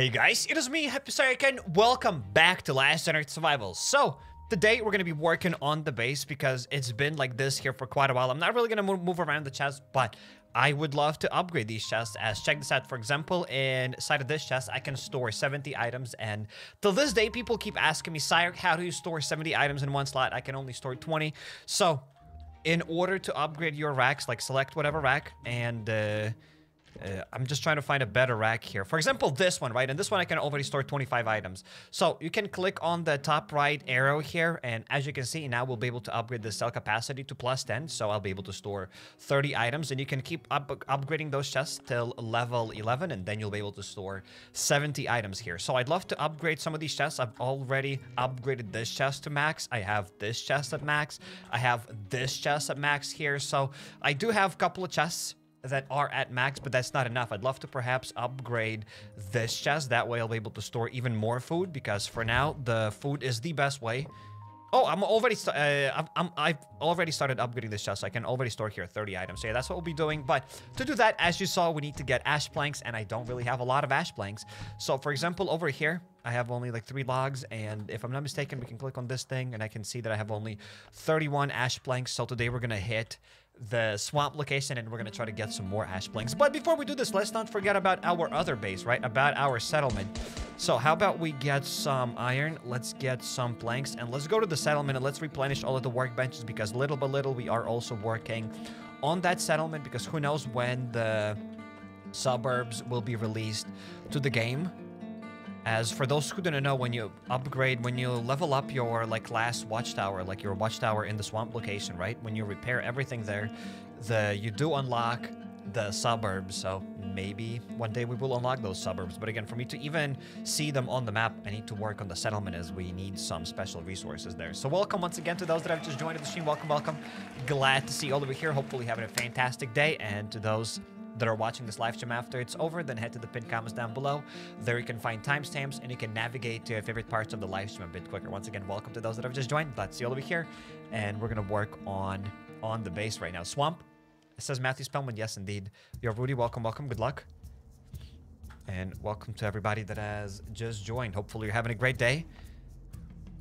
Hey guys, it is me, Happy Cairek. Welcome back to Last Earth Survival. So, today we're to be working on the base because it's been like this here for quite a while. I'm not really to move around the chest, but I would love to upgrade these chests as check this out. For example, inside of this chest, I can store 70 items. And till this day, people keep asking me, Sire, how do you store 70 items in one slot? I can only store 20. So, in order to upgrade your racks, like select whatever rack and... Uh, uh, I'm just trying to find a better rack here. For example, this one, right? And this one I can already store 25 items. So you can click on the top right arrow here. And as you can see, now we'll be able to upgrade the cell capacity to plus 10. So I'll be able to store 30 items. And you can keep up upgrading those chests till level 11. And then you'll be able to store 70 items here. So I'd love to upgrade some of these chests. I've already upgraded this chest to max. I have this chest at max. I have this chest at max here. So I do have a couple of chests that are at max, but that's not enough. I'd love to perhaps upgrade this chest. That way I'll be able to store even more food because for now, the food is the best way. Oh, I'm already, uh, I'm, i have already started upgrading this chest, so I can already store here 30 items. So yeah, that's what we'll be doing. But to do that, as you saw, we need to get ash planks, and I don't really have a lot of ash planks. So for example, over here, I have only like three logs, and if I'm not mistaken, we can click on this thing, and I can see that I have only 31 ash planks. So today we're gonna hit the swamp location and we're gonna try to get some more ash planks. But before we do this, let's not forget about our other base, right? About our settlement. So how about we get some iron, let's get some planks, and let's go to the settlement and let's replenish all of the workbenches because little by little we are also working on that settlement because who knows when the suburbs will be released to the game. As for those who don't know, when you upgrade, when you level up your like last watchtower, like your watchtower in the swamp location, right? When you repair everything there, the you do unlock the suburbs. So maybe one day we will unlock those suburbs. But again, for me to even see them on the map, I need to work on the settlement as we need some special resources there. So welcome once again to those that have just joined the stream. Welcome, welcome. Glad to see you all over here. Hopefully having a fantastic day. And to those that are watching this live stream after it's over, then head to the pinned comments down below. There you can find timestamps and you can navigate to your favorite parts of the live stream a bit quicker. Once again, welcome to those that have just joined. To see all over here. And we're going to work on on the base right now. Swamp, says Matthew Spellman. Yes, indeed. Yo, Rudy, welcome, welcome. Good luck. And welcome to everybody that has just joined. Hopefully you're having a great day.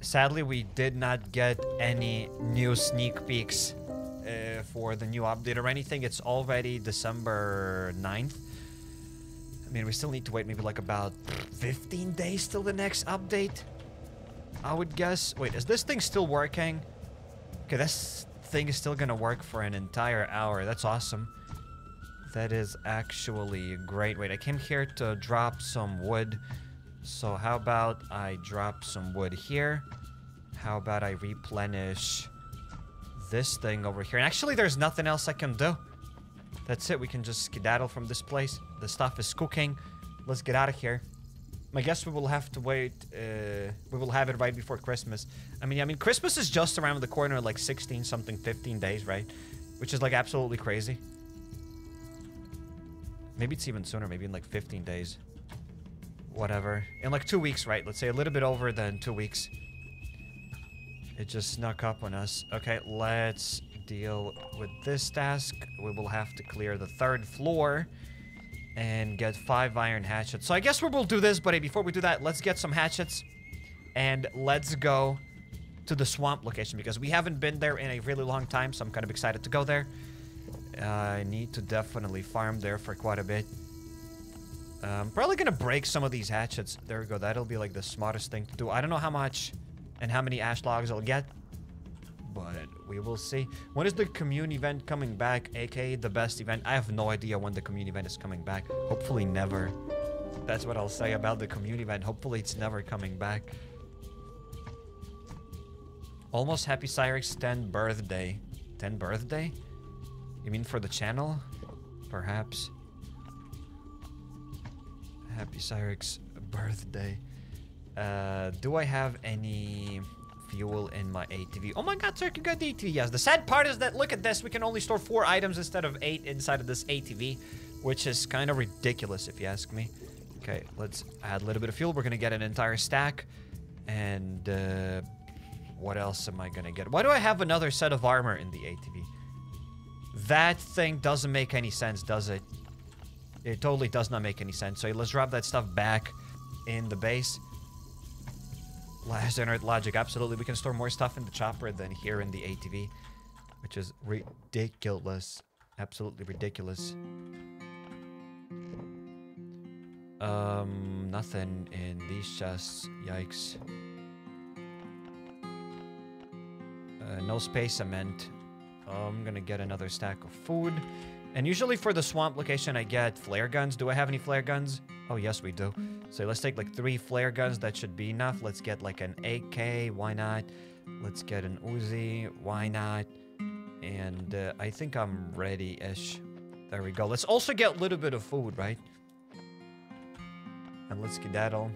Sadly, we did not get any new sneak peeks uh, for the new update or anything. It's already December 9th. I mean, we still need to wait maybe like about 15 days till the next update. I would guess. Wait, is this thing still working? Okay, this thing is still gonna work for an entire hour. That's awesome. That is actually great. Wait, I came here to drop some wood. So how about I drop some wood here? How about I replenish this thing over here. And actually, there's nothing else I can do. That's it. We can just skedaddle from this place. The stuff is cooking. Let's get out of here. I guess we will have to wait. Uh, we will have it right before Christmas. I mean, I mean, Christmas is just around the corner, like 16 something, 15 days, right? Which is like absolutely crazy. Maybe it's even sooner. Maybe in like 15 days. Whatever. In like two weeks, right? Let's say a little bit over than two weeks. It just snuck up on us. Okay, let's deal with this task. We will have to clear the third floor and get five iron hatchets. So I guess we will do this, but before we do that, let's get some hatchets and let's go to the swamp location because we haven't been there in a really long time, so I'm kind of excited to go there. Uh, I need to definitely farm there for quite a bit. I'm probably gonna break some of these hatchets. There we go. That'll be like the smartest thing to do. I don't know how much and how many ash logs I'll get. But we will see. When is the commune event coming back? aka the best event? I have no idea when the commune event is coming back. Hopefully never. That's what I'll say about the commune event. Hopefully it's never coming back. Almost Happy Cairek's 10 birthday. 10 birthday? You mean for the channel? Perhaps. Happy Cairek's birthday. Uh, do I have any fuel in my ATV? Oh my god, sir, can get the ATV. Yes, the sad part is that, look at this, we can only store four items instead of eight inside of this ATV, which is kind of ridiculous if you ask me. Okay, let's add a little bit of fuel. We're gonna get an entire stack. And, uh, what else am I gonna get? Why do I have another set of armor in the ATV? That thing doesn't make any sense, does it? It totally does not make any sense. So let's drop that stuff back in the base. Earth logic, absolutely. We can store more stuff in the chopper than here in the ATV, which is ridiculous. Absolutely ridiculous. Um, nothing in these chests. Yikes. Uh, no space cement. I'm gonna get another stack of food. And usually for the swamp location, I get flare guns. Do I have any flare guns? Oh, yes, we do. So let's take like three flare guns. That should be enough. Let's get like an AK. Why not? Let's get an Uzi. Why not? And uh, I think I'm ready-ish. There we go. Let's also get a little bit of food, right? And let's get that skedaddle.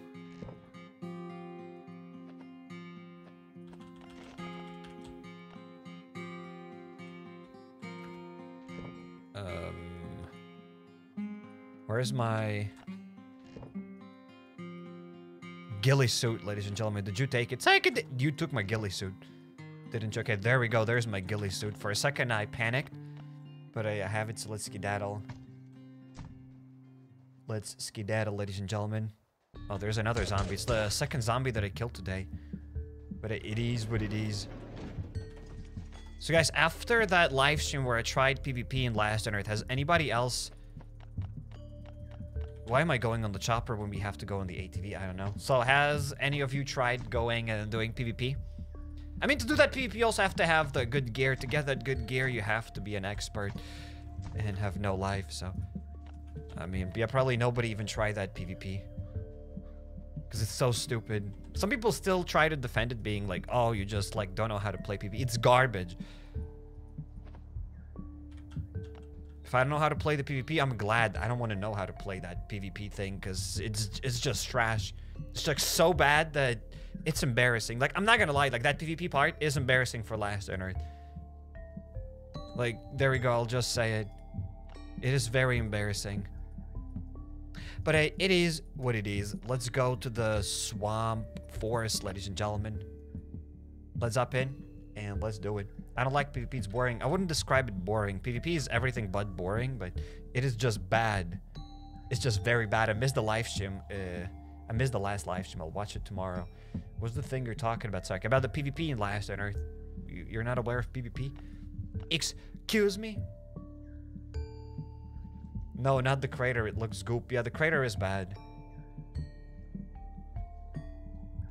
Where's my ghillie suit, ladies and gentlemen? Did you take it? Take it. You took my ghillie suit. Didn't you? Okay, there we go. There's my ghillie suit. For a second, I panicked, but I have it, so let's skedaddle. Let's skedaddle, ladies and gentlemen. Oh, there's another zombie. It's the second zombie that I killed today. But it is what it is. So guys, after that live stream where I tried PvP in Last on Earth, has anybody else... Why am I going on the chopper when we have to go on the ATV? I don't know. So has any of you tried going and doing PvP? I mean, to do that PvP, you also have to have the good gear. To get that good gear, you have to be an expert and have no life, so... I mean, yeah, probably nobody even tried that PvP. Because it's so stupid. Some people still try to defend it being like, oh, you just like don't know how to play PvP. It's garbage. If I don't know how to play the PvP, I'm glad. I don't want to know how to play that PvP thing because it's it's just trash. It's like so bad that it's embarrassing. Like, I'm not gonna lie, like that PvP part is embarrassing for Last on Earth. Like, there we go, I'll just say it. It is very embarrassing. But uh, it is what it is. Let's go to the swamp forest, ladies and gentlemen. Let's up in and let's do it. I don't like PvP, it's boring. I wouldn't describe it boring. PvP is everything but boring, but it is just bad. It's just very bad. I missed the live stream. Uh, I missed the last live stream. I'll watch it tomorrow. What's the thing you're talking about, Sorry, About the PvP in Last on Earth. You're not aware of PvP? Excuse me? No, not the crater. It looks goop. Yeah, the crater is bad.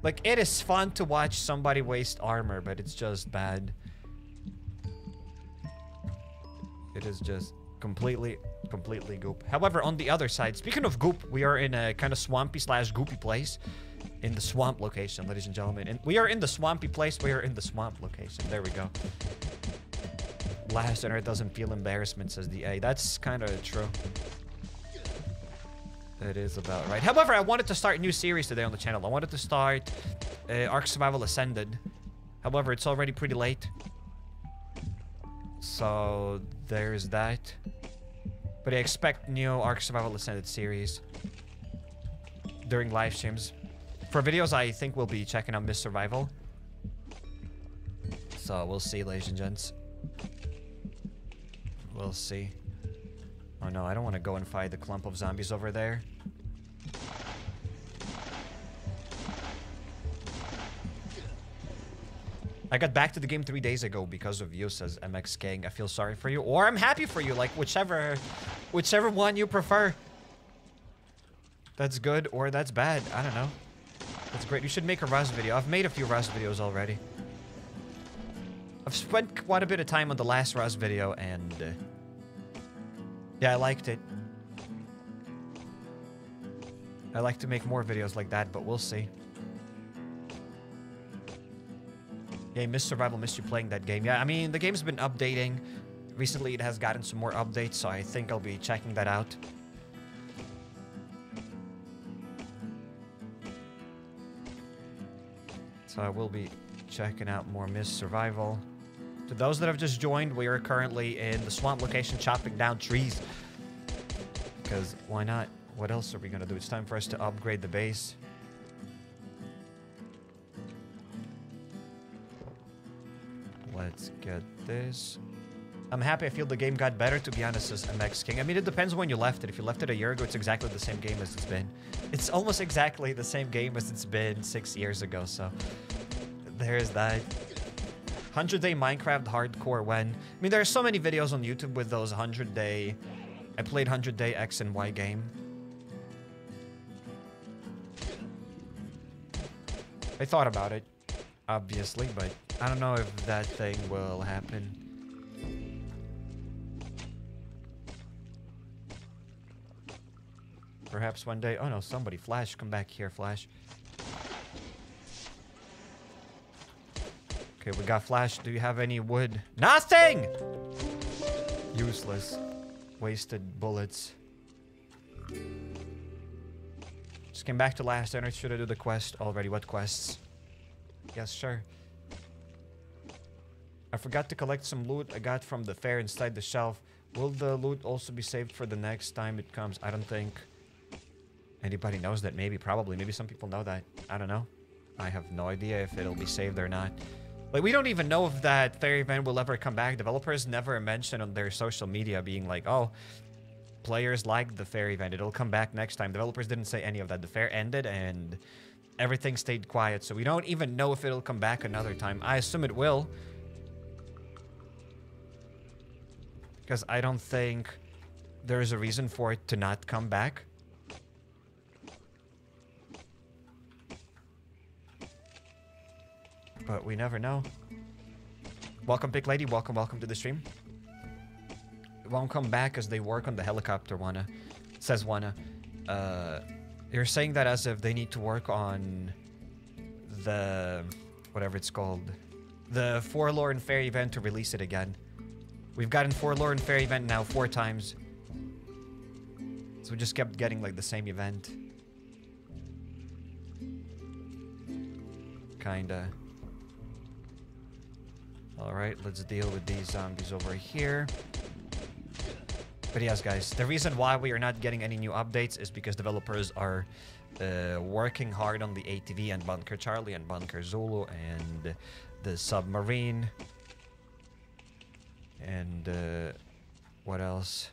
Like, it is fun to watch somebody waste armor, but it's just bad. It is just completely, completely goop. However, on the other side, speaking of goop, we are in a kind of swampy slash goopy place. In the swamp location, ladies and gentlemen. And we are in the swampy place. We are in the swamp location. There we go. Last on Earth doesn't feel embarrassment, says the A. That's kind of true. That is about right. However, I wanted to start a new series today on the channel. I wanted to start uh, Ark Survival Ascended. However, it's already pretty late. So, there's that. But I expect new Ark Survival Ascended series during live streams. For videos, I think we'll be checking out Mist Survival. So, we'll see, ladies and gents. We'll see. Oh no, I don't want to go and fight the clump of zombies over there. I got back to the game three days ago because of you, says MX Gang. I feel sorry for you. Or I'm happy for you, like whichever whichever one you prefer. That's good or that's bad. I don't know. That's great. You should make a Rust video. I've made a few Rust videos already. I've spent quite a bit of time on the last Rust video and... Uh, yeah, I liked it. I like to make more videos like that, but we'll see. Yeah, Mist Survival, missed you playing that game. Yeah, I mean, the game's been updating. Recently, it has gotten some more updates, so I think I'll be checking that out. So I will be checking out more Mist Survival. Those that have just joined, we are currently in the swamp location chopping down trees. Because why not? What else are we going to do? It's time for us to upgrade the base. Let's get this. I'm happy I feel the game got better, to be honest, as MX King. I mean, it depends when you left it. If you left it a year ago, it's exactly the same game as it's been. It's almost exactly the same game as it's been six years ago, so there's that. 100 day Minecraft hardcore when? I mean, there are so many videos on YouTube with those 100 day... I played 100 day X and Y game. I thought about it, obviously, but I don't know if that thing will happen. Perhaps one day. Oh no, somebody. Flash, come back here, Flash. Okay, we got Flash. Do you have any wood? Nothing! Useless. Wasted bullets. Just came back to last enter. Should I do the quest already? What quests? Yes, sure. I forgot to collect some loot I got from the fair inside the shelf. Will the loot also be saved for the next time it comes? I don't think. Anybody knows that? Maybe, probably. Maybe some people know that. I don't know. I have no idea if it'll be saved or not. Like, we don't even know if that event will ever come back. Developers never mention on their social media being like, oh, players like the fair event. It'll come back next time. Developers didn't say any of that. The fair ended and everything stayed quiet. So we don't even know if it'll come back another time. I assume it will. Because I don't think there's a reason for it to not come back. But we never know. Welcome, big Lady. Welcome, welcome to the stream. Won't come back as they work on the helicopter, Wanna. Says Wanna. Uh, you're saying that as if they need to work on the... whatever it's called. The Forlorn Fair event to release it again. We've gotten Forlorn Fair event now four times. So we just kept getting like the same event. Kinda. Alright, let's deal with these zombies over here. But yes, guys, the reason why we are not getting any new updates is because developers are uh, working hard on the ATV and Bunker Charlie and Bunker Zulu and the submarine. And uh, what else?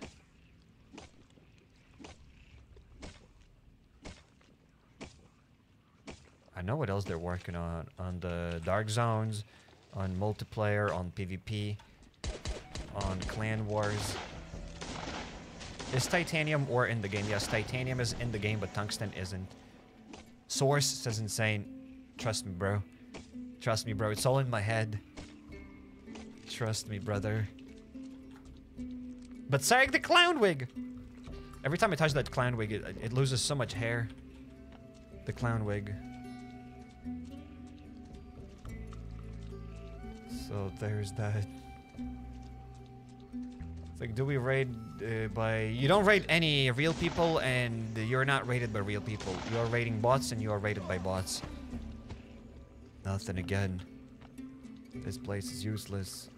I know what else they're working on. On the Dark Zones on multiplayer, on PvP, on Clan Wars. Is Titanium ore in the game? Yes, Titanium is in the game, but Tungsten isn't. Source says insane. Trust me, bro. Trust me, bro. It's all in my head. Trust me, brother. But Sarek the clown wig! Every time I touch that clown wig, it, it loses so much hair. The clown wig. So there's that. It's like, do we raid uh, by... You don't raid any real people, and you're not rated by real people. You're raiding bots, and you are rated by bots. Nothing again. This place is useless.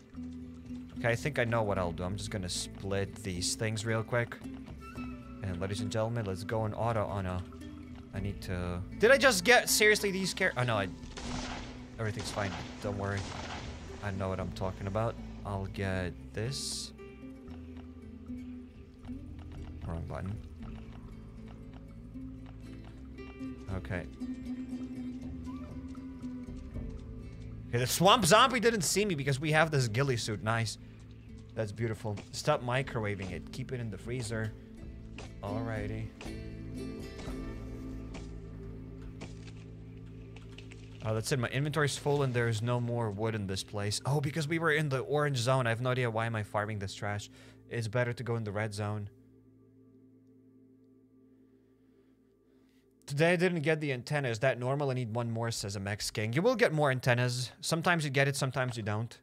Okay, I think I know what I'll do. I'm just gonna split these things real quick. And ladies and gentlemen, let's go in auto on a... I need to... Did I just get seriously these care? Oh no, I... Everything's fine. Don't worry. I know what I'm talking about. I'll get this. Wrong button. Okay. Okay, the swamp zombie didn't see me because we have this ghillie suit. Nice. That's beautiful. Stop microwaving it. Keep it in the freezer. Alrighty. Uh, oh, that's it. My inventory's full and there's no more wood in this place. Oh, because we were in the orange zone. I have no idea why am I farming this trash. It's better to go in the red zone. Today I didn't get the antenna. Is that normal? I need one more, says a Mex King. You will get more antennas. Sometimes you get it, sometimes you don't.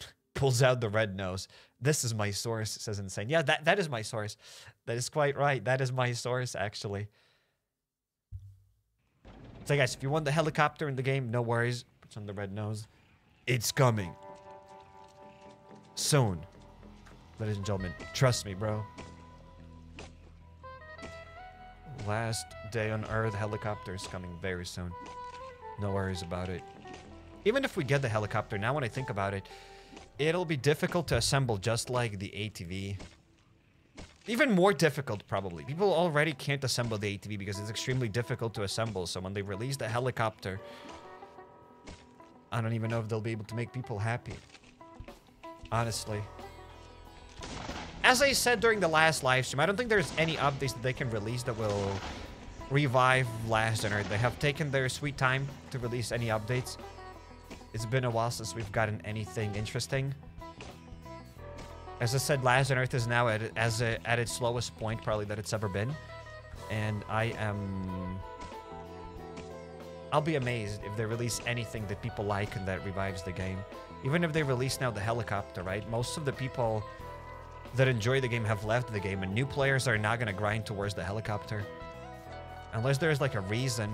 Pulls out the red nose. This is my source, says Insane. Yeah, that, that is my source. That is quite right. That is my source, actually. So guys, if you want the helicopter in the game, no worries. Puts on the red nose. It's coming. Soon. Ladies and gentlemen, trust me, bro. Last day on Earth, helicopter is coming very soon. No worries about it. Even if we get the helicopter, now when I think about it, it'll be difficult to assemble just like the ATV. Even more difficult, probably. People already can't assemble the ATV because it's extremely difficult to assemble. So when they release the helicopter, I don't even know if they'll be able to make people happy. Honestly. As I said during the last livestream, I don't think there's any updates that they can release that will revive Last Earth. They have taken their sweet time to release any updates. It's been a while since we've gotten anything interesting. As I said, Last on Earth is now at, as a, at its lowest point probably that it's ever been. And I am... I'll be amazed if they release anything that people like and that revives the game. Even if they release now the helicopter, right? Most of the people that enjoy the game have left the game, and new players are not going to grind towards the helicopter. Unless there's like a reason,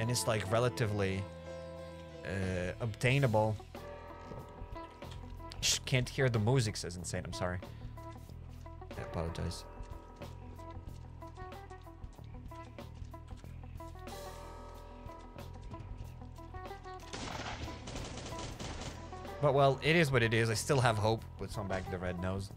and it's like relatively uh, obtainable. Shh, can't hear the music, says Insane. I'm sorry. I apologize. But well, it is what it is. I still have hope with some back the red nose.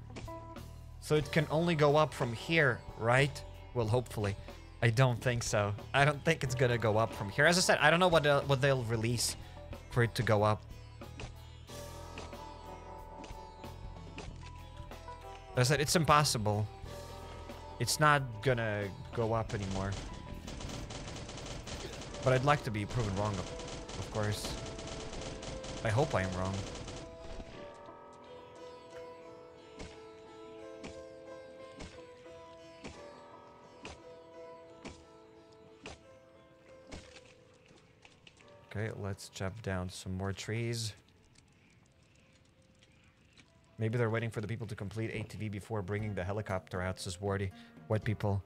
So it can only go up from here, right? Well, hopefully. I don't think so. I don't think it's gonna go up from here. As I said, I don't know what they'll, what they'll release for it to go up. I said, it's impossible. It's not gonna go up anymore. But I'd like to be proven wrong, of course. I hope I am wrong. Okay, let's chop down some more trees. Maybe they're waiting for the people to complete ATV before bringing the helicopter out, says Wardy. What people?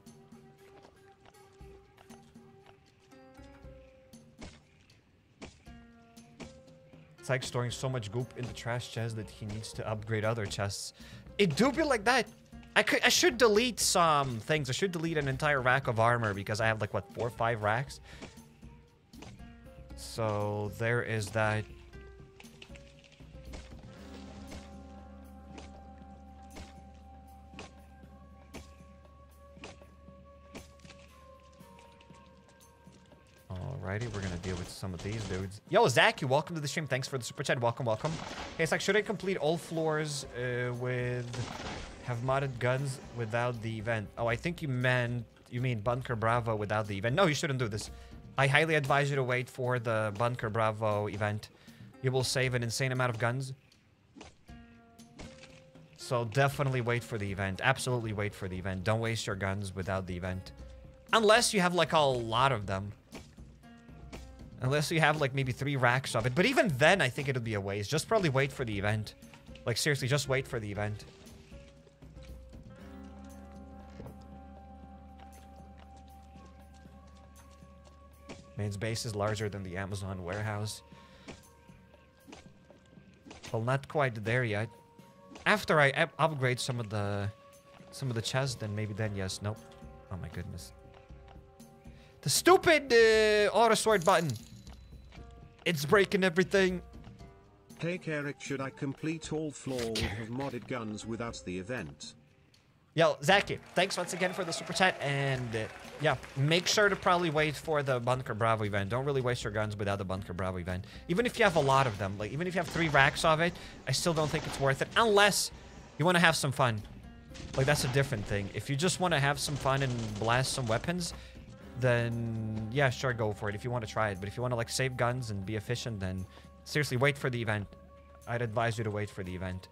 It's like storing so much goop in the trash chest that he needs to upgrade other chests. It do be like that. I could, I should delete some things. I should delete an entire rack of armor because I have like, what, four or five racks? So there is that. Alrighty, we're gonna deal with some of these dudes. Yo, Zach, you welcome to the stream. Thanks for the super chat. Welcome, welcome. Hey, Zach, should I complete all floors uh, with have modded guns without the event? Oh, I think you meant you mean Bunker Bravo without the event. No, you shouldn't do this. I highly advise you to wait for the Bunker Bravo event. You will save an insane amount of guns. So definitely wait for the event. Absolutely wait for the event. Don't waste your guns without the event. Unless you have like a lot of them. Unless you have like maybe three racks of it. But even then, I think it'll be a waste. Just probably wait for the event. Like seriously, just wait for the event. Main's base is larger than the Amazon warehouse. Well, not quite there yet. After I up upgrade some of the some of the chests, then maybe then yes. Nope. Oh my goodness. The stupid uh, auto sword button. It's breaking everything. Hey Eric, should I complete all floors of modded guns without the event? Yo, Zaki, thanks once again for the super chat. And uh, yeah, make sure to probably wait for the Bunker Bravo event. Don't really waste your guns without the Bunker Bravo event. Even if you have a lot of them, like even if you have three racks of it, I still don't think it's worth it. Unless you want to have some fun. Like that's a different thing. If you just want to have some fun and blast some weapons, then yeah, sure, go for it if you want to try it. But if you want to like save guns and be efficient, then seriously, wait for the event. I'd advise you to wait for the event.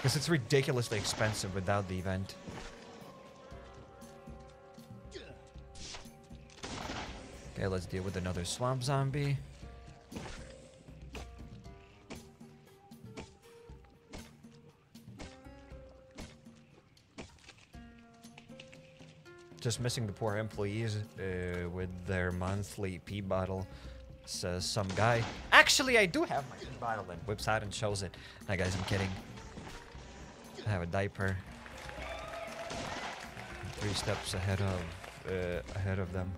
Because it's ridiculously expensive without the event. Okay, let's deal with another swamp zombie. Just missing the poor employees uh, with their monthly pee bottle, says some guy. Actually, I do have my pee bottle and whips out and shows it. Nah, guys, I'm kidding. Have a diaper. Three steps ahead of uh, ahead of them.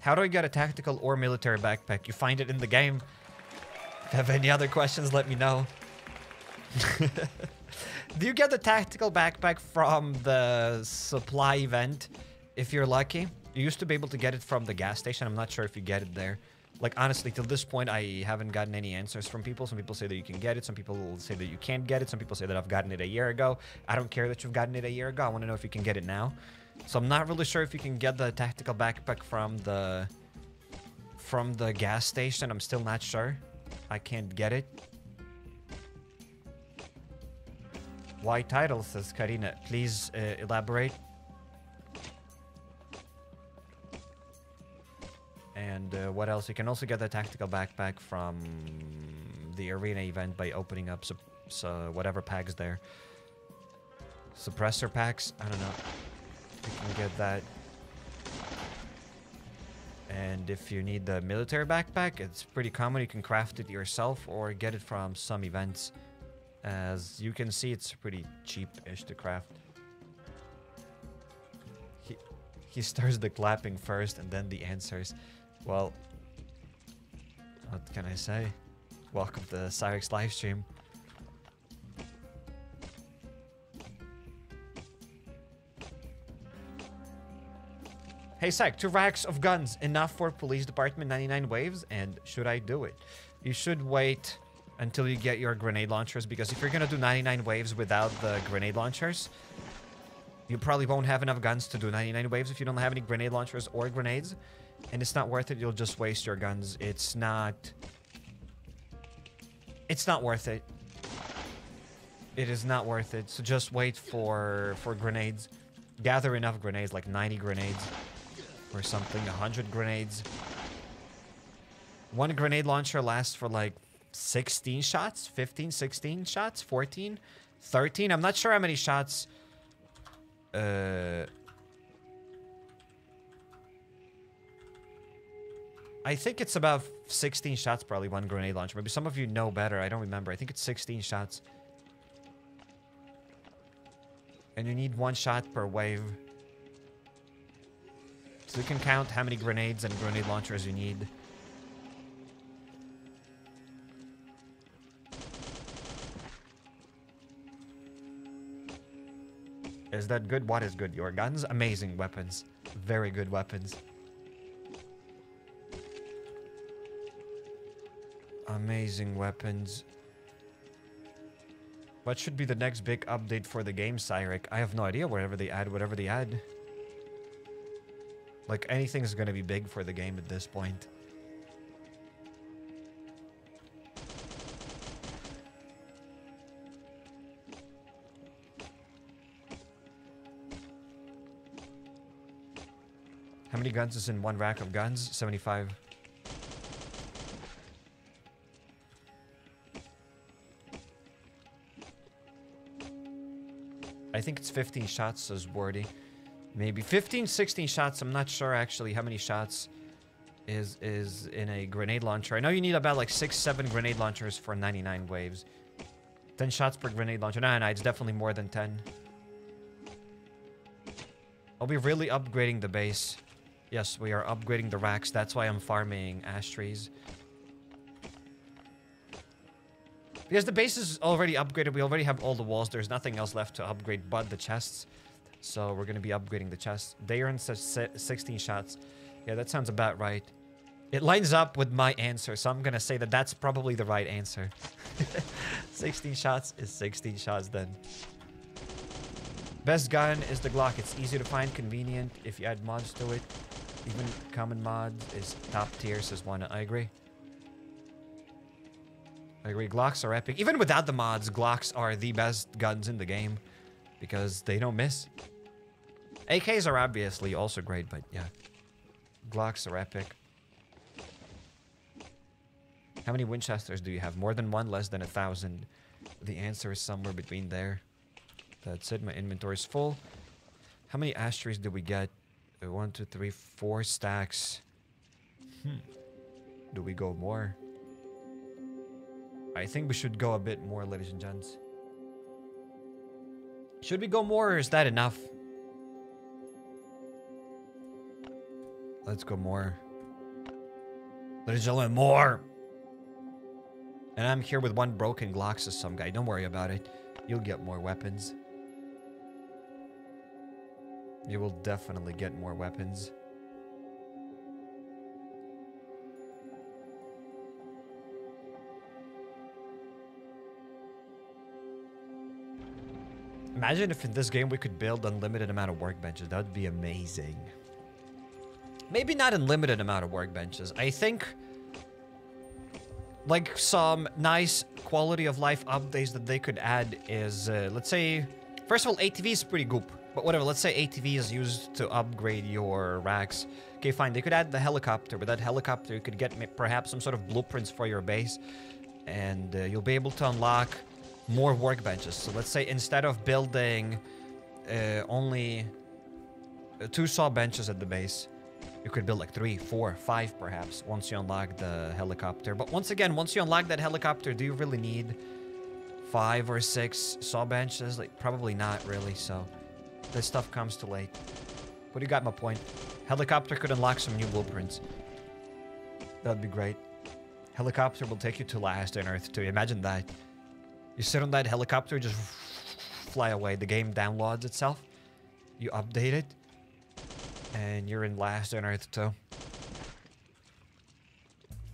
How do I get a tactical or military backpack? You find it in the game. If you have any other questions, let me know. do you get the tactical backpack from the supply event if you're lucky? You used to be able to get it from the gas station. I'm not sure if you get it there. Like, honestly, till this point, I haven't gotten any answers from people. Some people say that you can get it. Some people say that you can't get it. Some people say that I've gotten it a year ago. I don't care that you've gotten it a year ago. I want to know if you can get it now. So I'm not really sure if you can get the tactical backpack from the from the gas station. I'm still not sure. I can't get it. Why title, says Karina. Please uh, elaborate. And uh, what else? You can also get the tactical backpack from the arena event by opening up so whatever packs there. Suppressor packs? I don't know. You can get that. And if you need the military backpack, it's pretty common. You can craft it yourself or get it from some events. As you can see, it's pretty cheap-ish to craft. He, he starts the clapping first and then the answers. Well, what can I say? Welcome to Cairek's livestream. Hey Sec, two racks of guns, enough for police department 99 waves, and should I do it? You should wait until you get your grenade launchers, because if you're gonna do 99 waves without the grenade launchers, you probably won't have enough guns to do 99 waves if you don't have any grenade launchers or grenades. And it's not worth it, you'll just waste your guns. It's not... It's not worth it. It is not worth it, so just wait for, for grenades. Gather enough grenades, like 90 grenades or something, 100 grenades. One grenade launcher lasts for like 16 shots, 15, 16 shots, 14, 13. I'm not sure how many shots. Uh, I think it's about 16 shots, probably one grenade launcher. Maybe some of you know better. I don't remember. I think it's 16 shots. And you need one shot per wave. So you can count how many grenades and grenade launchers you need. Is that good? What is good? Your guns? Amazing weapons. Very good weapons. Amazing weapons. What should be the next big update for the game, Cairek? I have no idea. Whatever they add, whatever they add. Like, anything's gonna be big for the game at this point. How many guns is in one rack of guns? 75. I think it's 15 shots, says Wordy. Maybe 15, 16 shots. I'm not sure actually how many shots is is in a grenade launcher. I know you need about like six, seven grenade launchers for 99 waves. 10 shots per grenade launcher. No, no, it's definitely more than 10. I'll be really upgrading the base. Yes, we are upgrading the racks. That's why I'm farming ash trees. Because the base is already upgraded. We already have all the walls. There's nothing else left to upgrade but the chests. So we're going to be upgrading the chests. They earn 16 shots. Yeah, that sounds about right. It lines up with my answer, so I'm going to say that that's probably the right answer. 16 shots is 16 shots then. Best gun is the Glock. It's easy to find, convenient if you add mods to it. Even common mods is top tier, says one. I agree. I agree. Glocks are epic. Even without the mods, Glocks are the best guns in the game because they don't miss. AKs are obviously also great, but yeah. Glocks are epic. How many Winchesters do you have? More than one, less than a thousand? The answer is somewhere between there. That's it. My inventory is full. How many trees did we get? Uh, one, two, three, four stacks. Hmm. Do we go more? I think we should go a bit more, ladies and gents. Should we go more or is that enough? Let's go more. Ladies and gentlemen, more! And I'm here with one broken Glock to some guy. Don't worry about it. You'll get more weapons. You will definitely get more weapons. Imagine if in this game we could build unlimited amount of workbenches. That would be amazing. Maybe not unlimited amount of workbenches. I think like some nice quality of life updates that they could add is, uh, let's say, first of all, ATV is pretty goop. But whatever, let's say ATV is used to upgrade your racks. Okay, fine. They could add the helicopter. With that helicopter, you could get perhaps some sort of blueprints for your base. And uh, you'll be able to unlock more workbenches. So let's say instead of building uh, only uh, two saw benches at the base, you could build like three, four, five perhaps once you unlock the helicopter. But once again, once you unlock that helicopter, do you really need five or six saw benches? Like probably not really. So this stuff comes too late. But you got my point. Helicopter could unlock some new blueprints. That'd be great. Helicopter will take you to last on Earth too. Imagine that. You sit on that helicopter, just fly away. The game downloads itself. You update it. And you're in last on Earth too.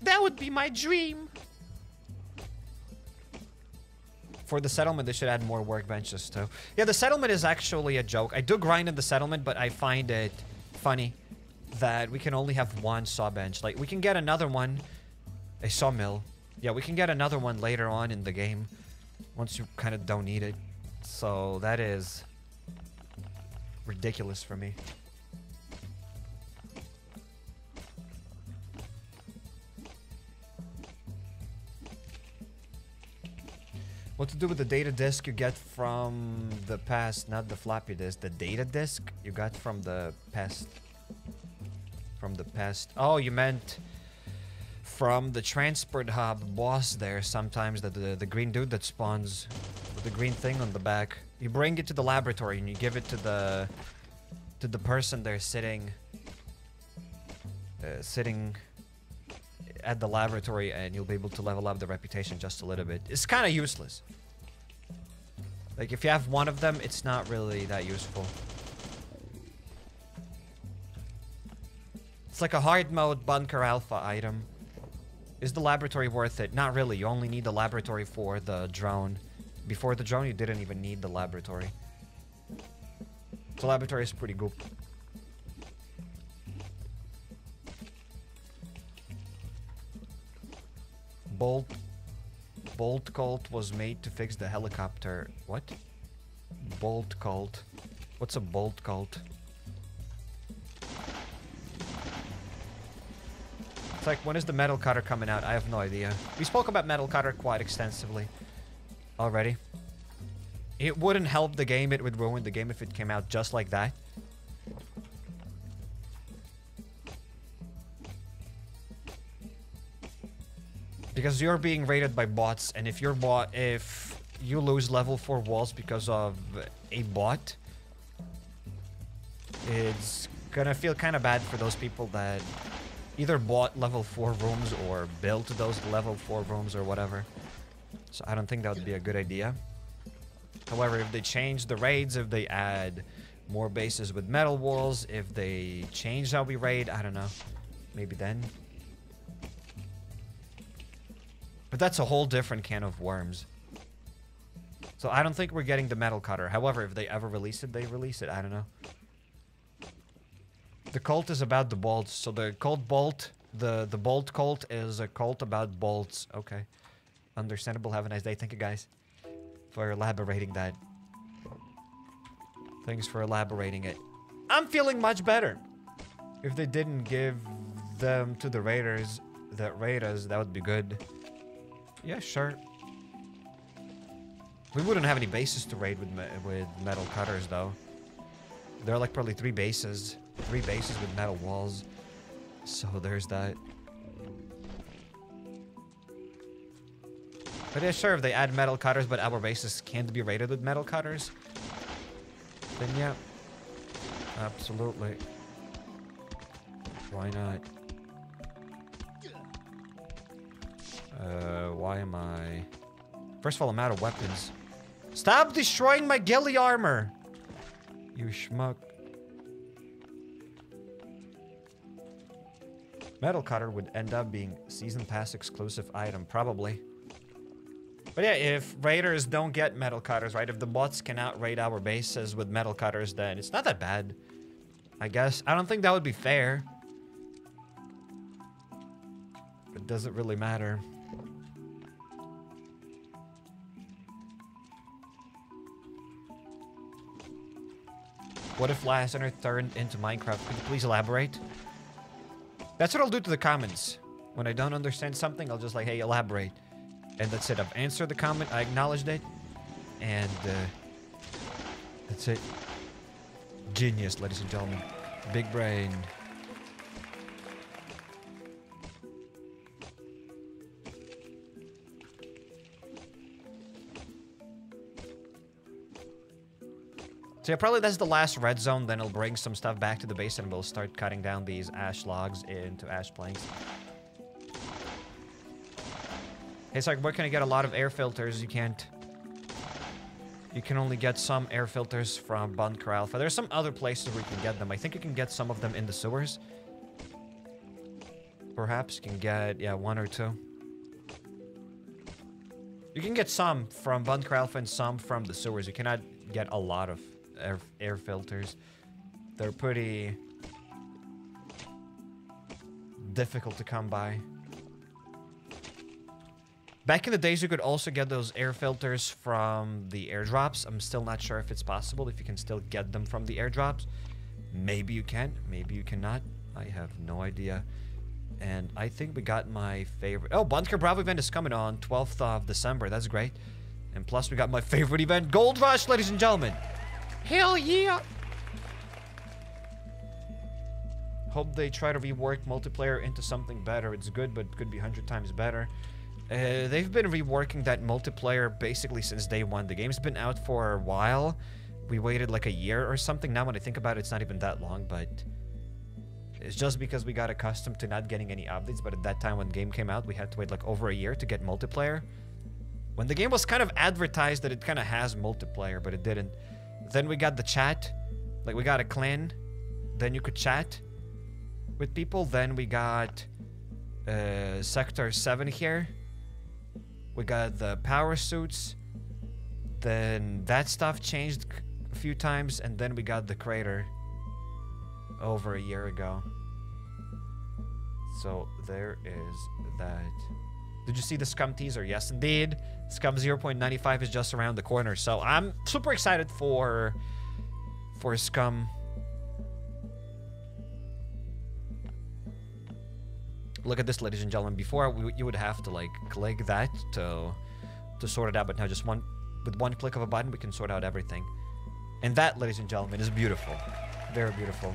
That would be my dream. For the settlement, they should add more workbenches too. Yeah, the settlement is actually a joke. I do grind in the settlement, but I find it funny that we can only have one saw bench. Like, we can get another one, a sawmill. Yeah, we can get another one later on in the game once you kind of don't need it. So that is ridiculous for me. What to do with the data disk you get from the past, not the floppy disk, the data disk you got from the past. From the past. Oh, you meant from the transport hub boss there sometimes the, the, the green dude that spawns with the green thing on the back. You bring it to the laboratory and you give it to the to the person there sitting uh, sitting at the laboratory and you'll be able to level up the reputation just a little bit. It's kind of useless. Like if you have one of them, it's not really that useful. It's like a hard mode bunker alpha item. Is the laboratory worth it? Not really. You only need the laboratory for the drone. Before the drone, you didn't even need the laboratory. The laboratory is pretty good. Bolt Bolt Cult was made to fix the helicopter. What? Bolt Cult. What's a Bolt Cult? Like, when is the Metal Cutter coming out? I have no idea. We spoke about Metal Cutter quite extensively already. It wouldn't help the game, it would ruin the game if it came out just like that. Because you're being raided by bots, and if you're bot, if you lose level 4 walls because of a bot, it's gonna feel kind of bad for those people that either bought level 4 rooms or built those level 4 rooms or whatever. So I don't think that would be a good idea. However, if they change the raids, if they add more bases with metal walls, if they change how we raid, I don't know. Maybe then. But that's a whole different can of worms. So I don't think we're getting the metal cutter. However, if they ever release it, they release it. I don't know. The cult is about the bolts. So the cult bolt, the, the bolt cult is a cult about bolts. Okay. Understandable. Have a nice day. Thank you guys for elaborating that. Thanks for elaborating it. I'm feeling much better. If they didn't give them to the raiders that raiders, that would be good. Yeah, sure. We wouldn't have any bases to raid with me with metal cutters, though. There are like probably three bases. Three bases with metal walls. So there's that. But yeah, sure, if they add metal cutters, but our bases can't be rated with metal cutters, then yeah, absolutely. Why not? Uh, why am I... First of all, I'm out of weapons. Stop destroying my ghillie armor! You schmuck. Metal Cutter would end up being Season Pass exclusive item, probably. But yeah, if raiders don't get Metal Cutters, right? If the bots cannot raid our bases with Metal Cutters, then it's not that bad. I guess. I don't think that would be fair. It doesn't really matter. What if Last turned into Minecraft? Could you please elaborate? That's what I'll do to the comments. When I don't understand something, I'll just like, hey, elaborate. And that's it. I've answered the comment. I acknowledged it. And uh, that's it. Genius, ladies and gentlemen. Big brain. So yeah, probably that's the last red zone. Then it'll bring some stuff back to the base and we'll start cutting down these ash logs into ash planks. Hey, like, where can I get a lot of air filters? You can't... You can only get some air filters from Bunker Alfa. There's some other places where you can get them. I think you can get some of them in the sewers. Perhaps you can get, yeah, one or two. You can get some from Bunker Alfa and some from the sewers. You cannot get a lot of air, air filters. They're pretty difficult to come by. Back in the days, you could also get those air filters from the airdrops. I'm still not sure if it's possible, if you can still get them from the airdrops. Maybe you can, maybe you cannot. I have no idea. And I think we got my favorite... Oh, Bunker Bravo event is coming on 12th of December. That's great. And plus, we got my favorite event, Gold Rush, ladies and gentlemen. Hell yeah! Hope they try to rework multiplayer into something better. It's good, but could be 100 times better. Uh, they've been reworking that multiplayer basically since day one. The game's been out for a while. We waited like a year or something. Now when I think about it, it's not even that long, but... It's just because we got accustomed to not getting any updates, but at that time when the game came out, we had to wait like over a year to get multiplayer. When the game was kind of advertised that it kind of has multiplayer, but it didn't. Then we got the chat. Like, we got a clan. Then you could chat with people. Then we got uh, Sector 7 here. We got the power suits. Then that stuff changed a few times. And then we got the crater over a year ago. So there is that. Did you see the Scum teaser? Yes, indeed. Scum 0.95 is just around the corner. So I'm super excited for for Scum. Look at this, ladies and gentlemen. Before, we, you would have to like click that to to sort it out, but now just one with one click of a button, we can sort out everything. And that, ladies and gentlemen, is beautiful. Very beautiful.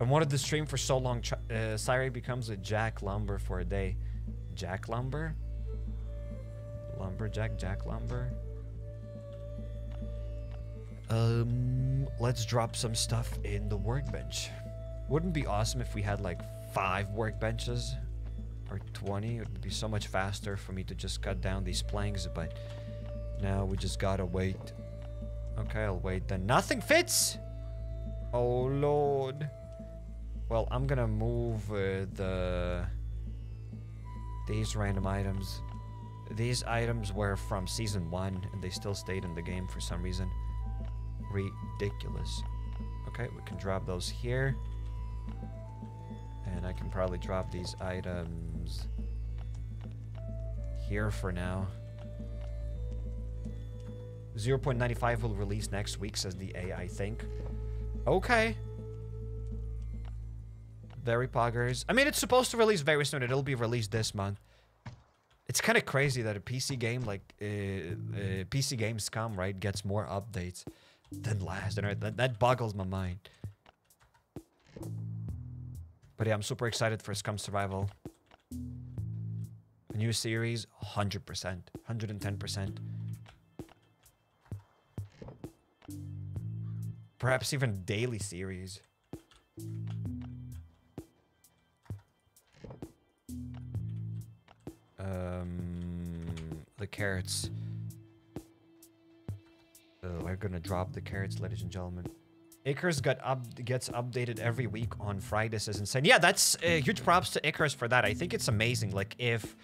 I wanted to stream for so long. Uh, Siri becomes a Jack Lumber for a day. Jack Lumber? Lumberjack, Jack Lumber? Um, let's drop some stuff in the workbench. Wouldn't be awesome if we had like five workbenches or 20. It would be so much faster for me to just cut down these planks, but now we just gotta wait. Okay, I'll wait then. Nothing fits! Oh, Lord. Well, I'm gonna move uh, the these random items. These items were from season one, and they still stayed in the game for some reason. Ridiculous. Okay, we can drop those here. And I can probably drop these items here for now. 0.95 will release next week, says the AI, think. Okay. Very poggers. I mean, it's supposed to release very soon. It'll be released this month. It's kind of crazy that a PC game like uh, uh, PC Games come right, gets more updates than last. And that, that boggles my mind. But yeah, I'm super excited for Scum Survival. A new series, 100%. 110%. Perhaps even daily series. Um, the carrots. Uh, we're gonna drop the carrots, ladies and gentlemen. Icarus got up gets updated every week on Friday. This is insane. Yeah, that's uh, huge props to Icarus for that. I think it's amazing. Like if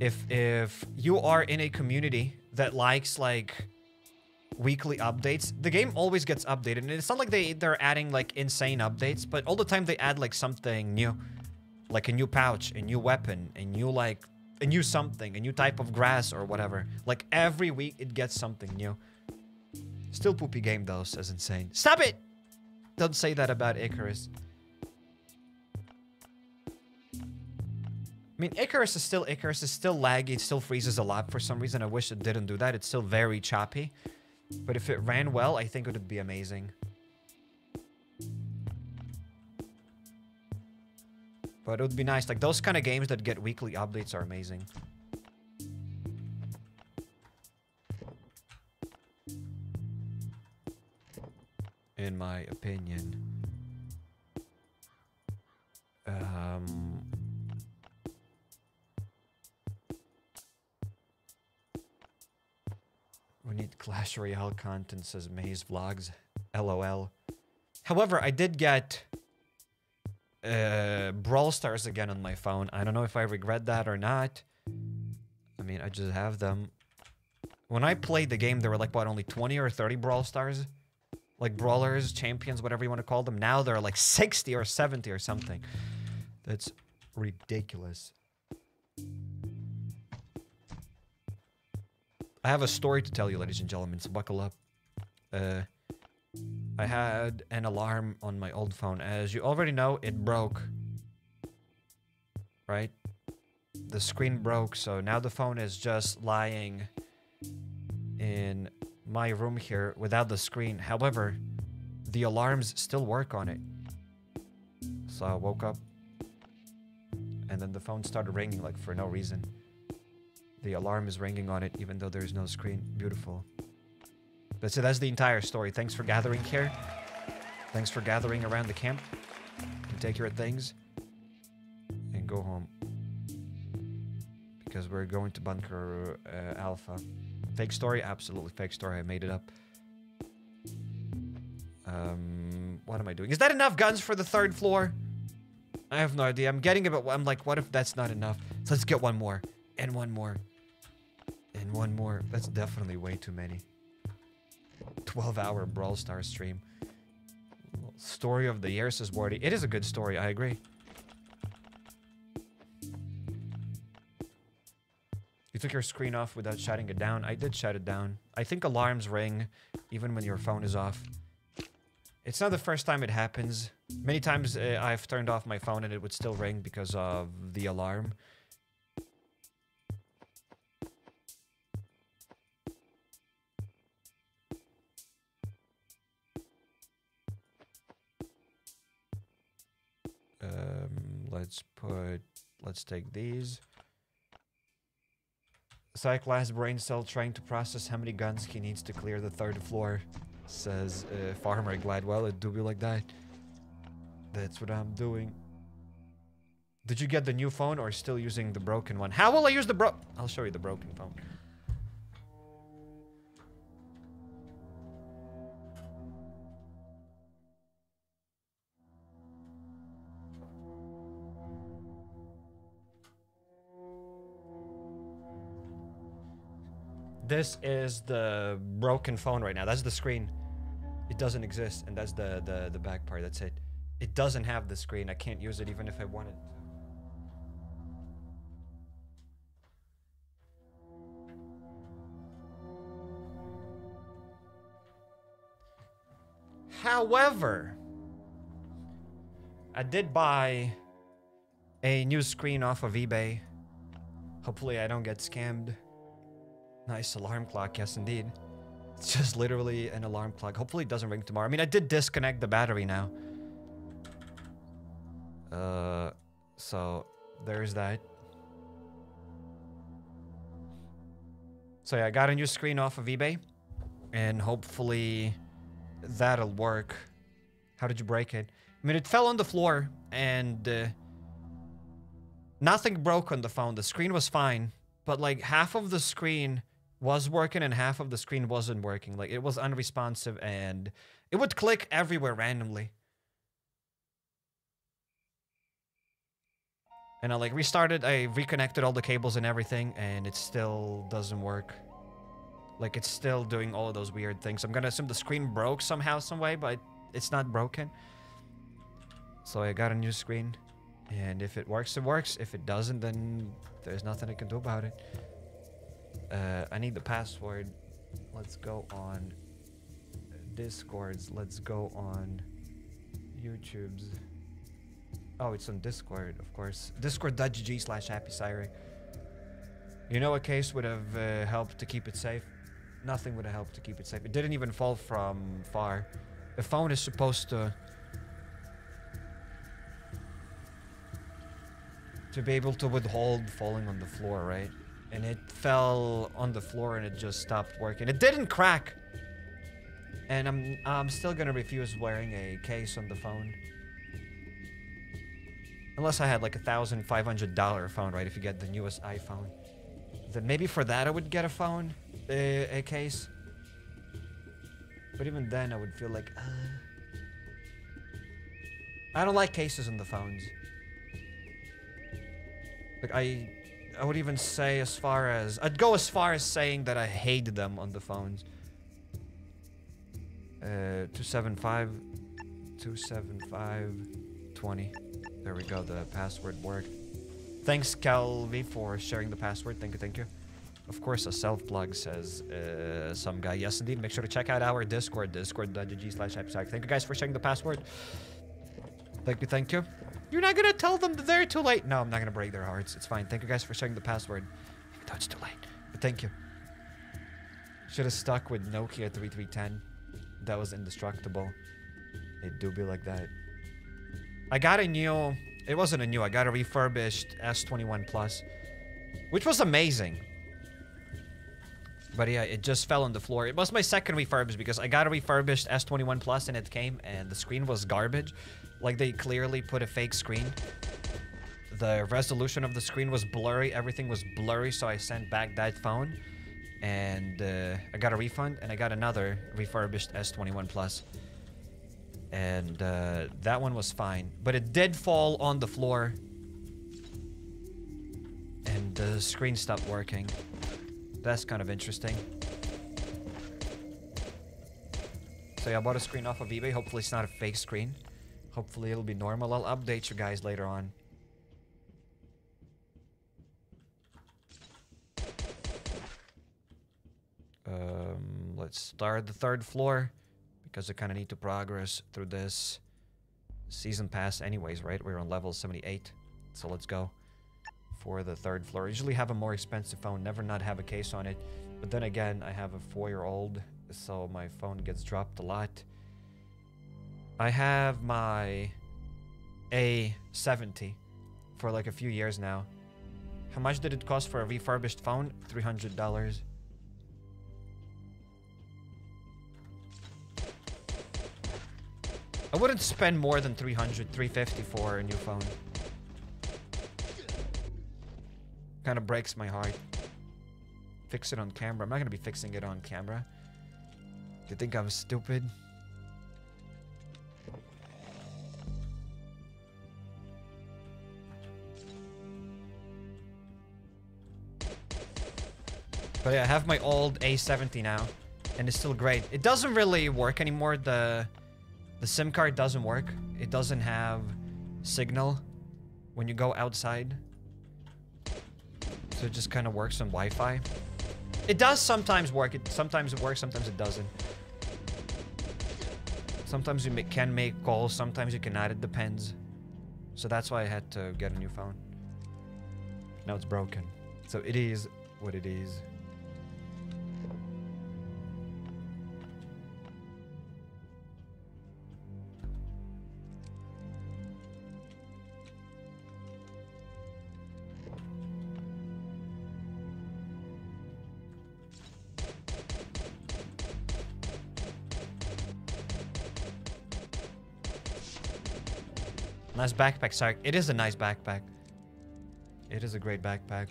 if if you are in a community that likes like weekly updates, the game always gets updated. And it's not like they they're adding like insane updates, but all the time they add like something new, like a new pouch, a new weapon, a new like a new something, a new type of grass or whatever. Like every week it gets something new. Still poopy game though, says insane. Stop it! Don't say that about Icarus. I mean, Icarus is still Icarus. is still laggy. It still freezes a lot for some reason. I wish it didn't do that. It's still very choppy. But if it ran well, I think it would be amazing. But it would be nice. Like, those kind of games that get weekly updates are amazing. in my opinion. Um, we need Clash Royale content, says Maze Vlogs. LOL. However, I did get uh, Brawl Stars again on my phone. I don't know if I regret that or not. I mean, I just have them. When I played the game, there were like, what, only 20 or 30 Brawl Stars? like brawlers, champions, whatever you want to call them. Now they're like 60 or 70 or something. That's ridiculous. I have a story to tell you, ladies and gentlemen, so buckle up. Uh, I had an alarm on my old phone. As you already know, it broke. Right? The screen broke, so now the phone is just lying in my room here without the screen. However, the alarms still work on it. So I woke up and then the phone started ringing like for no reason. The alarm is ringing on it even though there's no screen. Beautiful. So that's the entire story. Thanks for gathering here. Thanks for gathering around the camp. Can take your things and go home. Because we're going to bunker uh, Alfa. Fake story? Absolutely fake story. I made it up. Um, what am I doing? Is that enough guns for the third floor? I have no idea. I'm getting it, but I'm like, what if that's not enough? So let's get one more. And one more. And one more. That's definitely way too many. 12 hour Brawl Stars stream. Story of the year, says Wardy. It is a good story, I agree. You took your screen off without shutting it down. I did shut it down. I think alarms ring even when your phone is off. It's not the first time it happens. Many times uh, I've turned off my phone and it would still ring because of the alarm. Um, let's put, let's take these. Cyclast brain cell trying to process how many guns he needs to clear the third floor. Says uh, Farmer Gladwell, it do be like that. That's what I'm doing. Did you get the new phone or still using the broken one? How will I use the bro- I'll show you the broken phone. This is the broken phone right now. That's the screen. It doesn't exist, and that's the, the, the back part. That's it. It doesn't have the screen. I can't use it even if I wanted However, I did buy a new screen off of eBay. Hopefully I don't get scammed. Nice alarm clock, yes indeed. It's just literally an alarm clock. Hopefully it doesn't ring tomorrow. I mean, I did disconnect the battery now. Uh, so there's that. So yeah, I got a new screen off of eBay, and hopefully that'll work. How did you break it? I mean, it fell on the floor, and uh, nothing broke on the phone. The screen was fine, but like half of the screen was working and half of the screen wasn't working. Like it was unresponsive, and it would click everywhere randomly. And I like restarted, I reconnected all the cables and everything, and it still doesn't work. Like it's still doing all of those weird things. I'm gonna assume the screen broke somehow, some way, but it's not broken. So I got a new screen. And if it works, it works. If it doesn't, then there's nothing I can do about it. Uh, I need the password. Let's go on Discords. Let's go on YouTube's. Oh, it's on Discord, of course. Discord.gg slash happy Cairek. You know a case would have uh, helped to keep it safe? Nothing would have helped to keep it safe. It didn't even fall from far. The phone is supposed to... To be able to withhold falling on the floor, right? And it fell on the floor and it just stopped working. It didn't crack! And I'm, I'm still gonna refuse wearing a case on the phone. Unless I had like a thousand five hundred dollar phone, right? If you get the newest iPhone, then maybe for that I would get a phone, a, a case. But even then, I would feel like, uh, I don't like cases on the phones. Like I, I would even say as far as I'd go as far as saying that I hate them on the phones. Uh, 275, 275, 20. There we go, the password worked. Thanks, Calvi, for sharing the password. Thank you, thank you. Of course, a self-plug says uh, some guy. Yes, indeed. Make sure to check out our Discord, discord.gg slash Thank you guys for sharing the password. Thank you, thank you. You're not to tell them that they're too late. No, I'm not to break their hearts. It's fine. Thank you guys for sharing the password. Even though it's too late. But thank you. Should have stuck with Nokia 3310. That was indestructible. They do be like that. I got a new... It wasn't a new. I got a refurbished S21 Plus. Which was amazing. But yeah, it just fell on the floor. It was my second refurbish because I got a refurbished S21 Plus and it came and the screen was garbage. Like they clearly put a fake screen. The resolution of the screen was blurry. Everything was blurry, so I sent back that phone. And uh, I got a refund and I got another refurbished S21 Plus. And uh, that one was fine. But it did fall on the floor. And the screen stopped working. That's kind of interesting. So yeah, I bought a screen off of eBay. Hopefully it's not a fake screen. Hopefully it'll be normal. I'll update you guys later on. Um, let's start the third floor because I kind of need to progress through this season pass anyways, right? We're on level 78. So let's go for the third floor. I usually have a more expensive phone, never not have a case on it. But then again, I have a four-year-old, so my phone gets dropped a lot. I have my A70 for like a few years now. How much did it cost for a refurbished phone? $300. I wouldn't spend more than 300, 350 for a new phone. Kind of breaks my heart. Fix it on camera. I'm not going to be fixing it on camera. You think I'm stupid? But yeah, I have my old A70 now. And it's still great. It doesn't really work anymore. The, the SIM card doesn't work. It doesn't have signal when you go outside. So it just kind of works on Wi-Fi. It does sometimes work. It Sometimes it works, sometimes it doesn't. Sometimes you can make calls, sometimes you cannot. It depends. So that's why I had to get a new phone. Now it's broken. So it is what it is. Backpack, sorry. It is a nice backpack. It is a great backpack.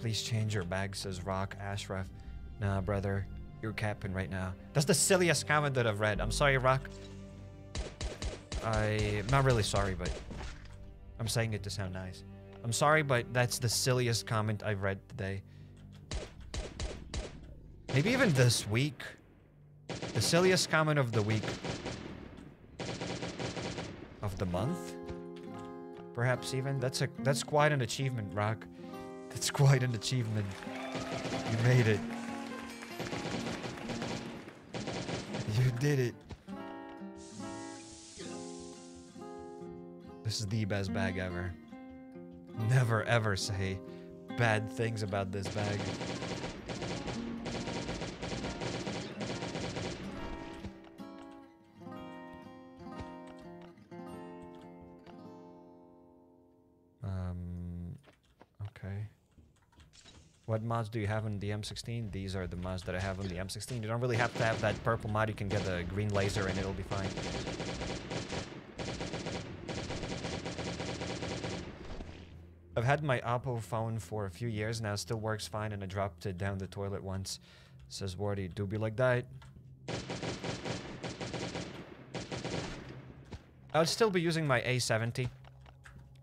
Please change your bag, says Rock Ashraf. Nah, brother. You're capping right now. That's the silliest comment that I've read. I'm sorry, Rock. I'm not really sorry, but I'm saying it to sound nice. I'm sorry, but that's the silliest comment I've read today. Maybe even this week. The silliest comment of the week. Of the month? Perhaps even. That's a that's quite an achievement, Rock. That's quite an achievement. You made it. You did it. This is the best bag ever. Never ever say bad things about this bag. What mods do you have on the M16? These are the mods that I have on the M16. You don't really have to have that purple mod. You can get the green laser and it'll be fine. I've had my Oppo phone for a few years now. It still works fine and I dropped it down the toilet once. Says Wardy, do be like that. I would still be using my A70.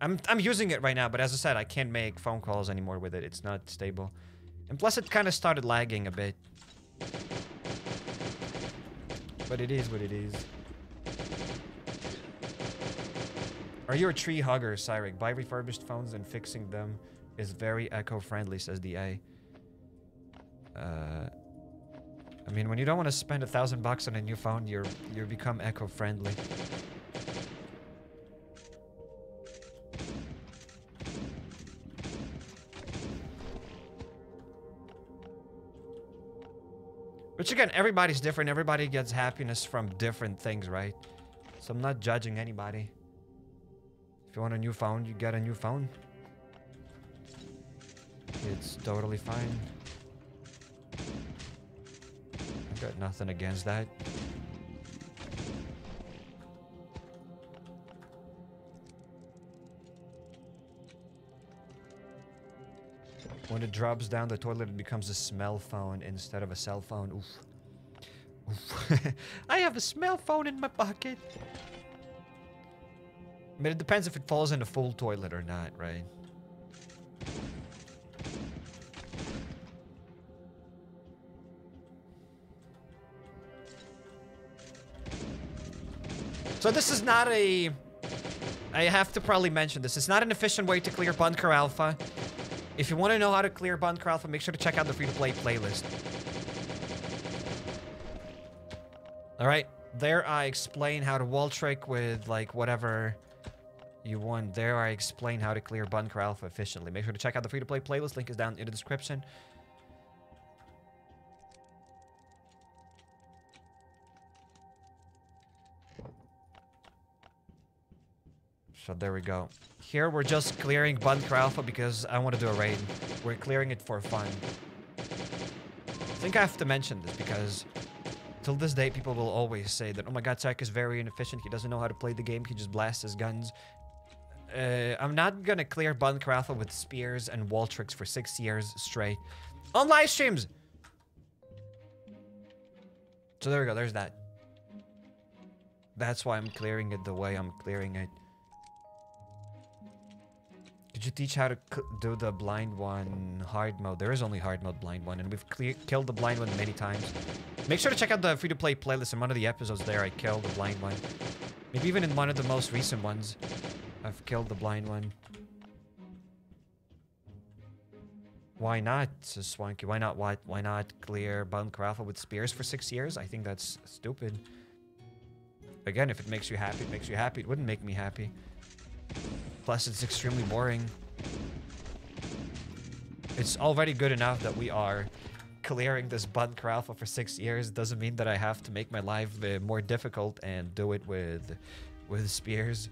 I'm I'm using it right now, but as I said, I can't make phone calls anymore with it. It's not stable. And plus it kind of started lagging a bit. But it is what it is. Are you a tree hugger, Cairek? Buy refurbished phones and fixing them is very eco-friendly, says the A. Uh, I mean, when you don't want to spend a thousand bucks on a new phone, you're you become eco-friendly. Which again, everybody's different. Everybody gets happiness from different things, right? So I'm not judging anybody. If you want a new phone, you get a new phone. It's totally fine. I've got nothing against that. When it drops down the toilet, it becomes a smell phone instead of a cell phone. Oof. Oof. I have a smell phone in my pocket. I mean, it depends if it falls in a full toilet or not, right? So this is not a... I have to probably mention this. It's not an efficient way to clear Bunker Alfa. If you want to know how to clear Bunker Alfa, make sure to check out the free-to-play playlist. Alright, there I explain how to wall trick with, like, whatever you want. There I explain how to clear Bunker Alfa efficiently. Make sure to check out the free-to-play playlist. Link is down in the description. So there we go. Here we're just clearing Bunker Alfa because I want to do a raid. We're clearing it for fun. I think I have to mention this because till this day people will always say that, oh my god, Sark is very inefficient. He doesn't know how to play the game. He just blasts his guns. Uh, I'm not gonna clear Bunker Alfa with spears and wall tricks for six years straight. On live streams! So there we go, there's that. That's why I'm clearing it the way I'm clearing it. You teach how to do the blind one hard mode? There is only hard mode blind one, and we've killed the blind one many times. Make sure to check out the free-to-play playlist. In one of the episodes there, I killed the blind one. Maybe even in one of the most recent ones, I've killed the blind one. Why not, Swanky? Why not what? Why not clear Bunker Alfa with spears for six years? I think that's stupid. Again, if it makes you happy, it makes you happy. It wouldn't make me happy. Plus, it's extremely boring. It's already good enough that we are clearing this Bunker Alfa for six years. Doesn't mean that I have to make my life uh, more difficult and do it with, with spears.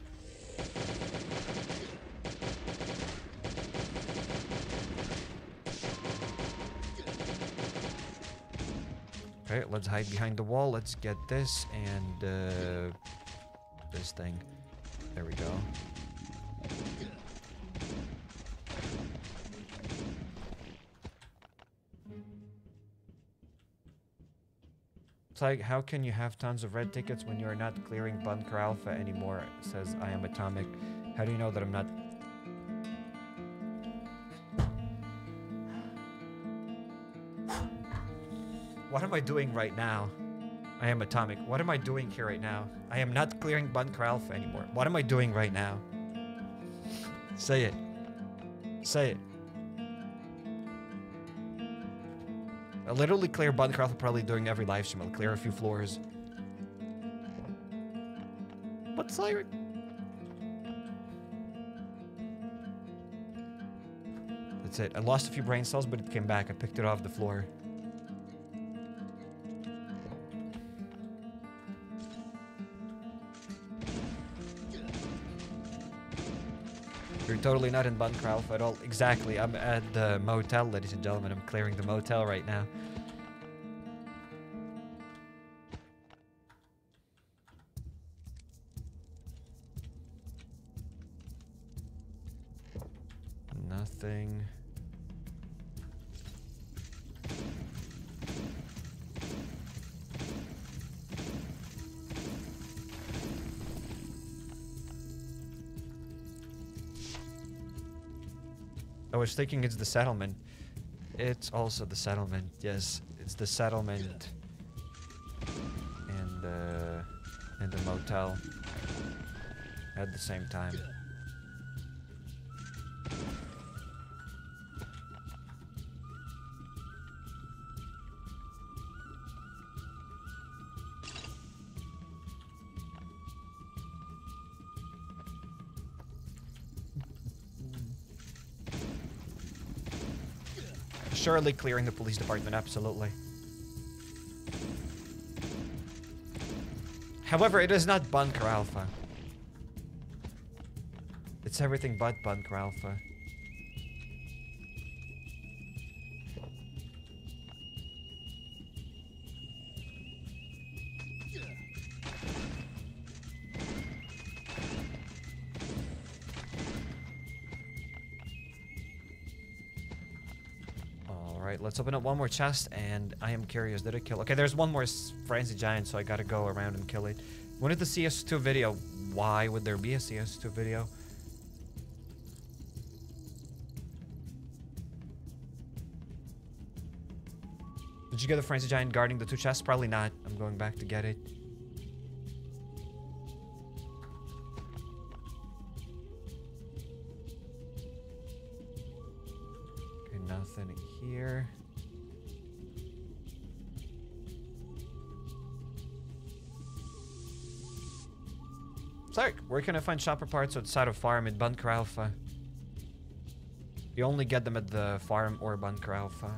Okay, let's hide behind the wall. Let's get this and uh, this thing. There we go. Like, how can you have tons of red tickets when you're not clearing Bunker Alfa anymore? Says I am Atomic. How do you know that I'm not What am I doing right now? I am Atomic. What am I doing here right now? I am not clearing Bunker Alfa anymore. What am I doing right now? Say it. Say it. I literally clear Alfa probably during every live stream. I'll clear a few floors. What's like... That's it. I lost a few brain cells, but it came back. I picked it off the floor. Totally not in Bunker Alfa at all. Exactly. I'm at the motel, ladies and gentlemen. I'm clearing the motel right now. Was thinking it's the settlement. It's also the settlement. Yes, it's the settlement and uh, and the motel at the same time. Surely clearing the police department, absolutely. However, it is not Bunker Alfa. It's everything but Bunker Alfa. Let's open up one more chest, and I am curious, did it kill? Okay, there's one more Frenzy Giant, so I gotta go around and kill it. Wanted the CS2 video? Why would there be a CS2 video? Did you get the Frenzy Giant guarding the two chests? Probably not. I'm going back to get it. Where can I find chopper parts outside of farm in Bunker Alfa? You only get them at the farm or Bunker Alfa.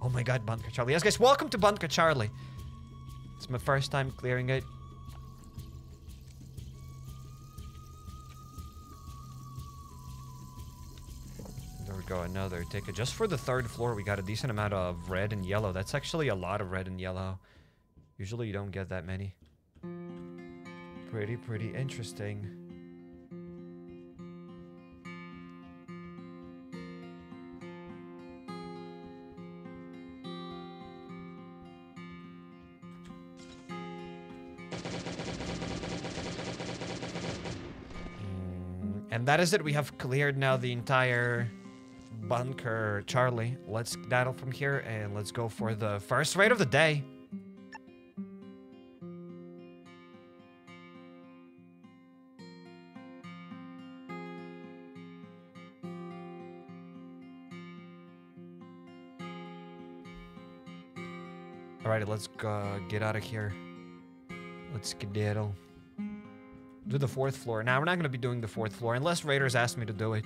Oh my god, Bunker Charlie. Yes, guys, welcome to Bunker Charlie. It's my first time clearing it. Ticket. Just for the third floor, we got a decent amount of red and yellow. That's actually a lot of red and yellow. Usually you don't get that many. Pretty, pretty interesting. Mm, And that is it. We have cleared now the entire bunker, Charlie. Let's daddle from here and let's go for the first raid of the day. Alrighty, let's get out of here. Let's skedaddle. Do the fourth floor. Now, we're not going to be doing the fourth floor unless Raiders ask me to do it.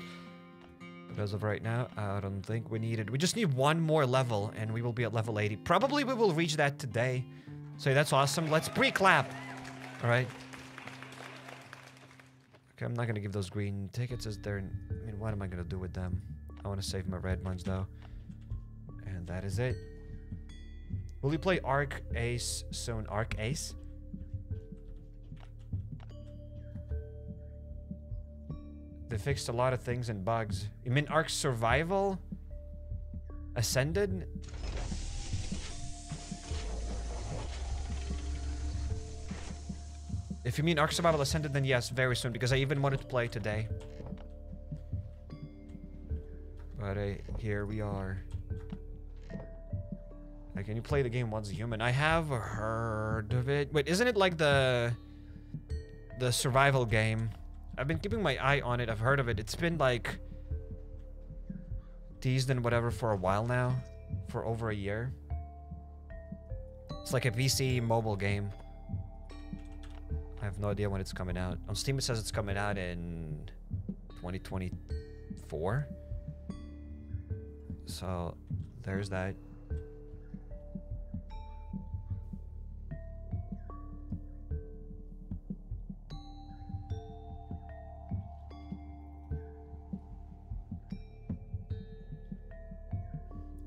As of right now, I don't think we need it. We just need one more level and we will be at level 80. Probably we will reach that today. So that's awesome. Let's pre-clap. All right. Okay, I'm not going to give those green tickets as they're... I mean, what am I going to do with them? I want to save my red ones, though. And that is it. Will you play Arc Ace soon? Arc Ace? Fixed a lot of things and bugs. You mean Ark Survival? Ascended? If you mean Ark Survival Ascended, then yes, very soon, because I even wanted to play today. But uh, here we are. Like, can you play the game once a human? I have heard of it. Wait, isn't it like the the survival game? I've been keeping my eye on it. I've heard of it. It's been like teased and whatever for a while now, for over a year. It's like a VC mobile game. I have no idea when it's coming out. On Steam it says it's coming out in 2024. So there's that.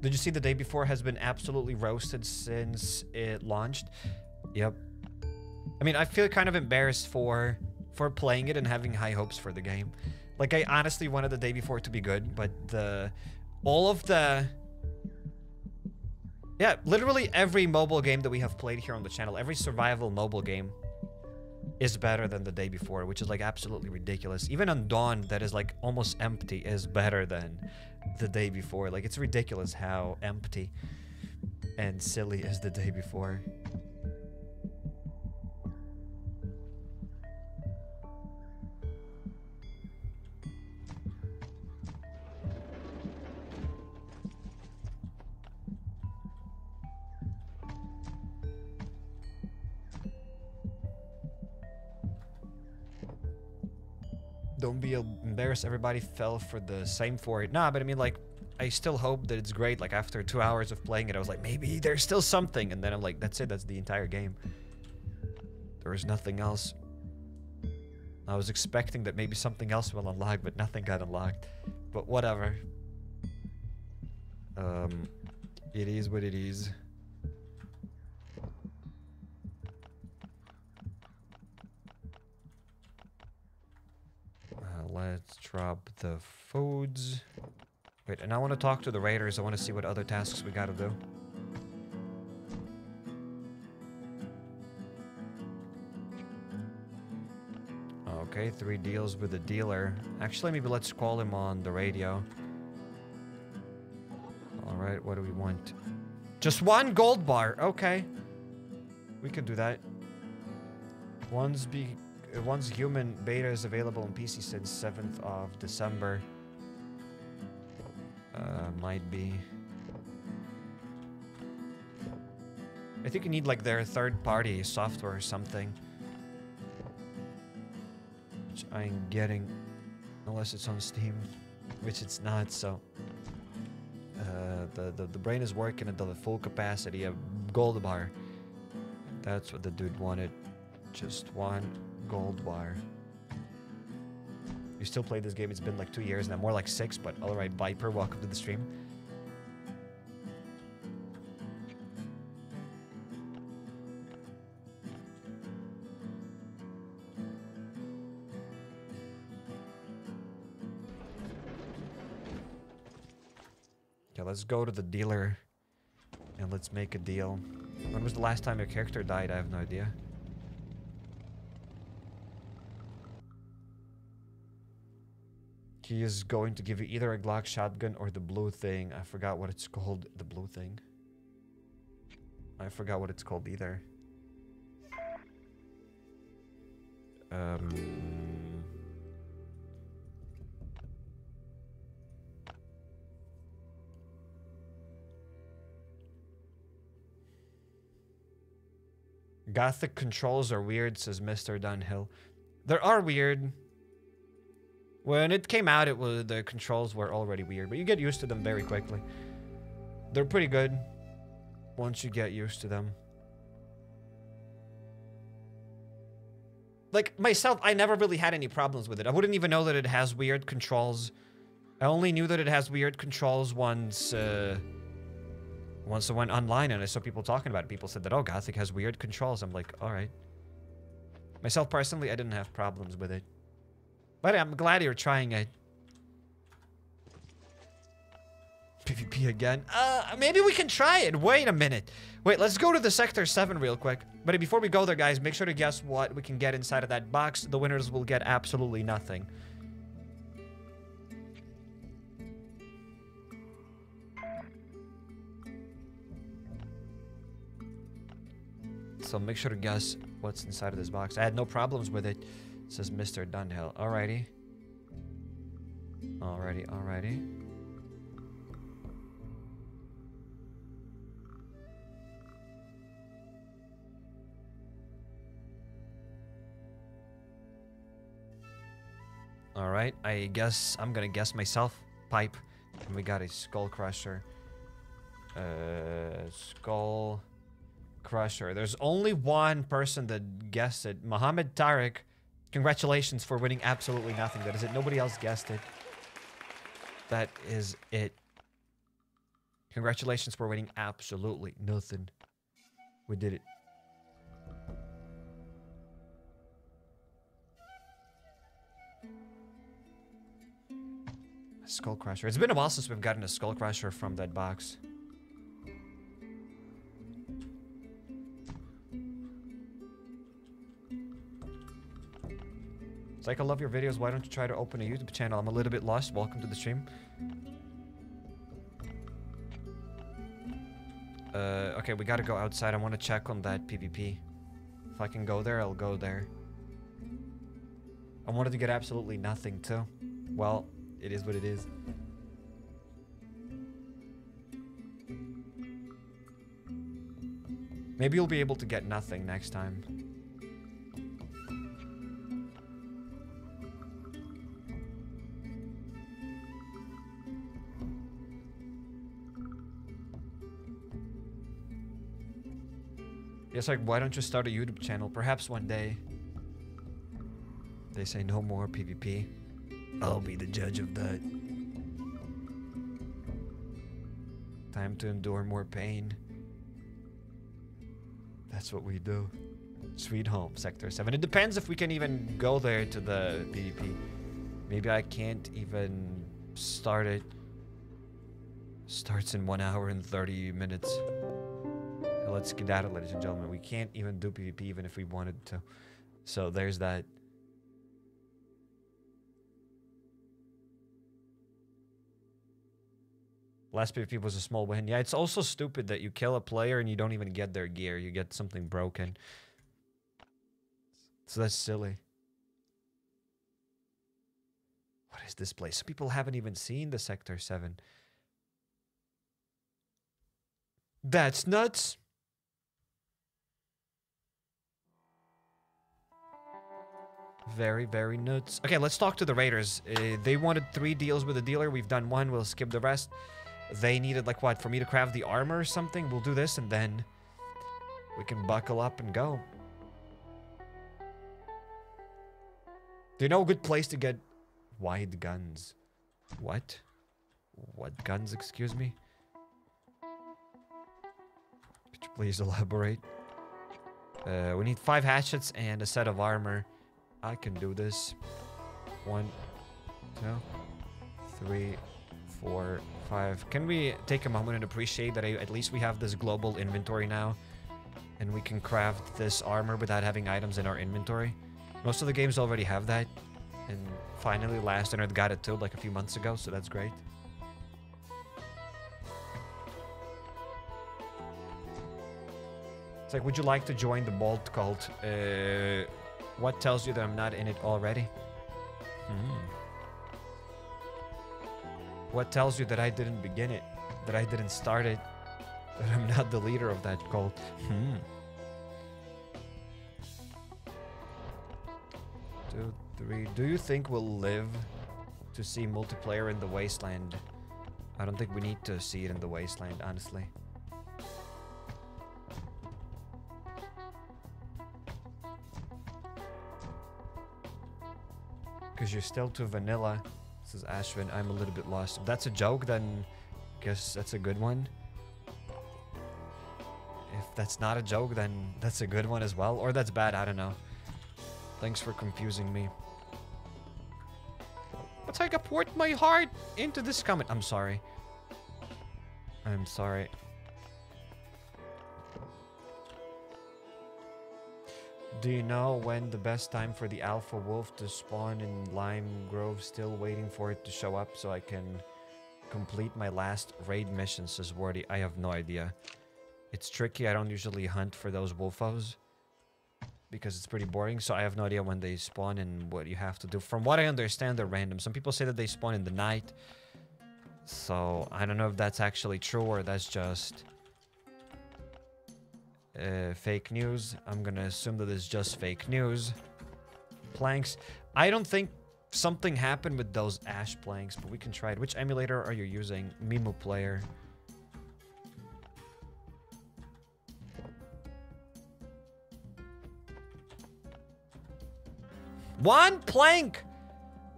Did you see the day before has been absolutely roasted since it launched? Yep. I mean, I feel kind of embarrassed for for playing it and having high hopes for the game. Like I honestly wanted the day before to be good, but the all of the yeah, literally every mobile game that we have played here on the channel, every survival mobile game is better than the day before, which is like absolutely ridiculous. Even Undawn that is like almost empty, is better than the day before. Like it's ridiculous how empty and silly is the day before. Don't be embarrassed. Everybody fell for the same for it. Nah, but I mean, like, I still hope that it's great. Like, after two hours of playing it, I was like, maybe there's still something. And then I'm like, that's it. That's the entire game. There is nothing else. I was expecting that maybe something else will unlock, but nothing got unlocked. But whatever. Um, it is what it is. Let's drop the foods. Wait, and I want to talk to the raiders. I want to see what other tasks we gotta do. Okay, three deals with the dealer. Actually, maybe let's call him on the radio. Alright, what do we want? Just one gold bar. Okay. We can do that. One's be Once Human beta is available on PC since 7th of December. Uh, might be. I think you need like their third party software or something. Which I'm getting. Unless it's on Steam. Which it's not, so. Uh, the, the, the brain is working at the full capacity of gold bar. That's what the dude wanted. Just one gold wire. You still play this game? It's been like two years now, more like six, but alright, Viper, welcome to the stream. Okay, let's go to the dealer and let's make a deal. When was the last time your character died? I have no idea. He is going to give you either a Glock shotgun or the blue thing. I forgot what it's called. The blue thing. I forgot what it's called either. Um... Gothic controls are weird, says Mr. Dunhill. There are weird. When it came out, it was the controls were already weird, but you get used to them very quickly. They're pretty good once you get used to them. Like myself, I never really had any problems with it. I wouldn't even know that it has weird controls. I only knew that it has weird controls once uh, once I went online and I saw people talking about it. People said that, oh, Gothic has weird controls. I'm like, all right. Myself personally, I didn't have problems with it. But I'm glad you're trying it. PvP again. Uh, maybe we can try it. Wait a minute. Wait, let's go to the Sector 7 real quick. But before we go there, guys, make sure to guess what we can get inside of that box. The winners will get absolutely nothing. So make sure to guess what's inside of this box. I had no problems with it. Says Mr. Dunhill. Alrighty. Alrighty, alrighty. Alright, I guess I'm gonna guess myself. Pipe. And we got a Skull Crusher. Uh, Skull Crusher. There's only one person that guessed it. Mohammed Tariq. Congratulations for winning absolutely nothing. That is it. Nobody else guessed it. That is it. Congratulations for winning absolutely nothing. We did it. Skull Crusher. It's been a while since we've gotten a Skull Crusher from that box. It's like, I love your videos. Why don't you try to open a YouTube channel? I'm a little bit lost. Welcome to the stream. Uh, okay, we gotta go outside. I want to check on that PvP. If I can go there, I'll go there. I wanted to get absolutely nothing, too. Well, it is what it is. Maybe you'll be able to get nothing next time. Yes, like, why don't you start a YouTube channel? Perhaps one day. They say no more PvP. I'll be the judge of that. Time to endure more pain. That's what we do. Sweet home, Sector 7. It depends if we can even go there to the PvP. Maybe I can't even start it. Starts in 1 hour and 30 minutes. Let's get out of ladies and gentlemen. We can't even do PvP even if we wanted to. So there's that. Last PvP was a small win. Yeah, it's also stupid that you kill a player and you don't even get their gear. You get something broken. So that's silly. What is this place? Some people haven't even seen the Sector 7. That's nuts. Very, very nuts. Okay, let's talk to the Raiders. Uh, they wanted three deals with the dealer. We've done one. We'll skip the rest. They needed, like, what, for me to craft the armor or something? We'll do this, and then we can buckle up and go. Do you know a good place to get wide guns? What? What guns, excuse me? Could you please elaborate? Uh, we need five hatchets and a set of armor. I can do this. One, two, three, four, five. Can we take a moment and appreciate that I, at least we have this global inventory now? And we can craft this armor without having items in our inventory. Most of the games already have that. And finally, Last Earth got it too, like a few months ago, so that's great. It's like, would you like to join the Bolt cult? Uh, what tells you that I'm not in it already? Hmm. What tells you that I didn't begin it? That I didn't start it? That I'm not the leader of that cult? Hmm. Two, three. Do you think we'll live to see multiplayer in the wasteland. I don't think we need to see it in the wasteland, honestly. Because you're still too vanilla, says Ashwin. I'm a little bit lost. If that's a joke, then guess that's a good one. If that's not a joke, then that's a good one as well. Or that's bad, I don't know. Thanks for confusing me. But I poured my heart into this comment. I'm sorry. I'm sorry. Do you know when the best time for the alpha wolf to spawn in Lime Grove? Still waiting for it to show up so I can complete my last raid mission, says Wardy. I have no idea. It's tricky. I don't usually hunt for those wolfos because it's pretty boring. So I have no idea when they spawn and what you have to do. From what I understand, they're random. Some people say that they spawn in the night. So I don't know if that's actually true or that's just uh, fake news. I'm gonna assume that it's just fake news. Planks. I don't think something happened with those ash planks, but we can try it. Which emulator are you using? MEmu player. One plank!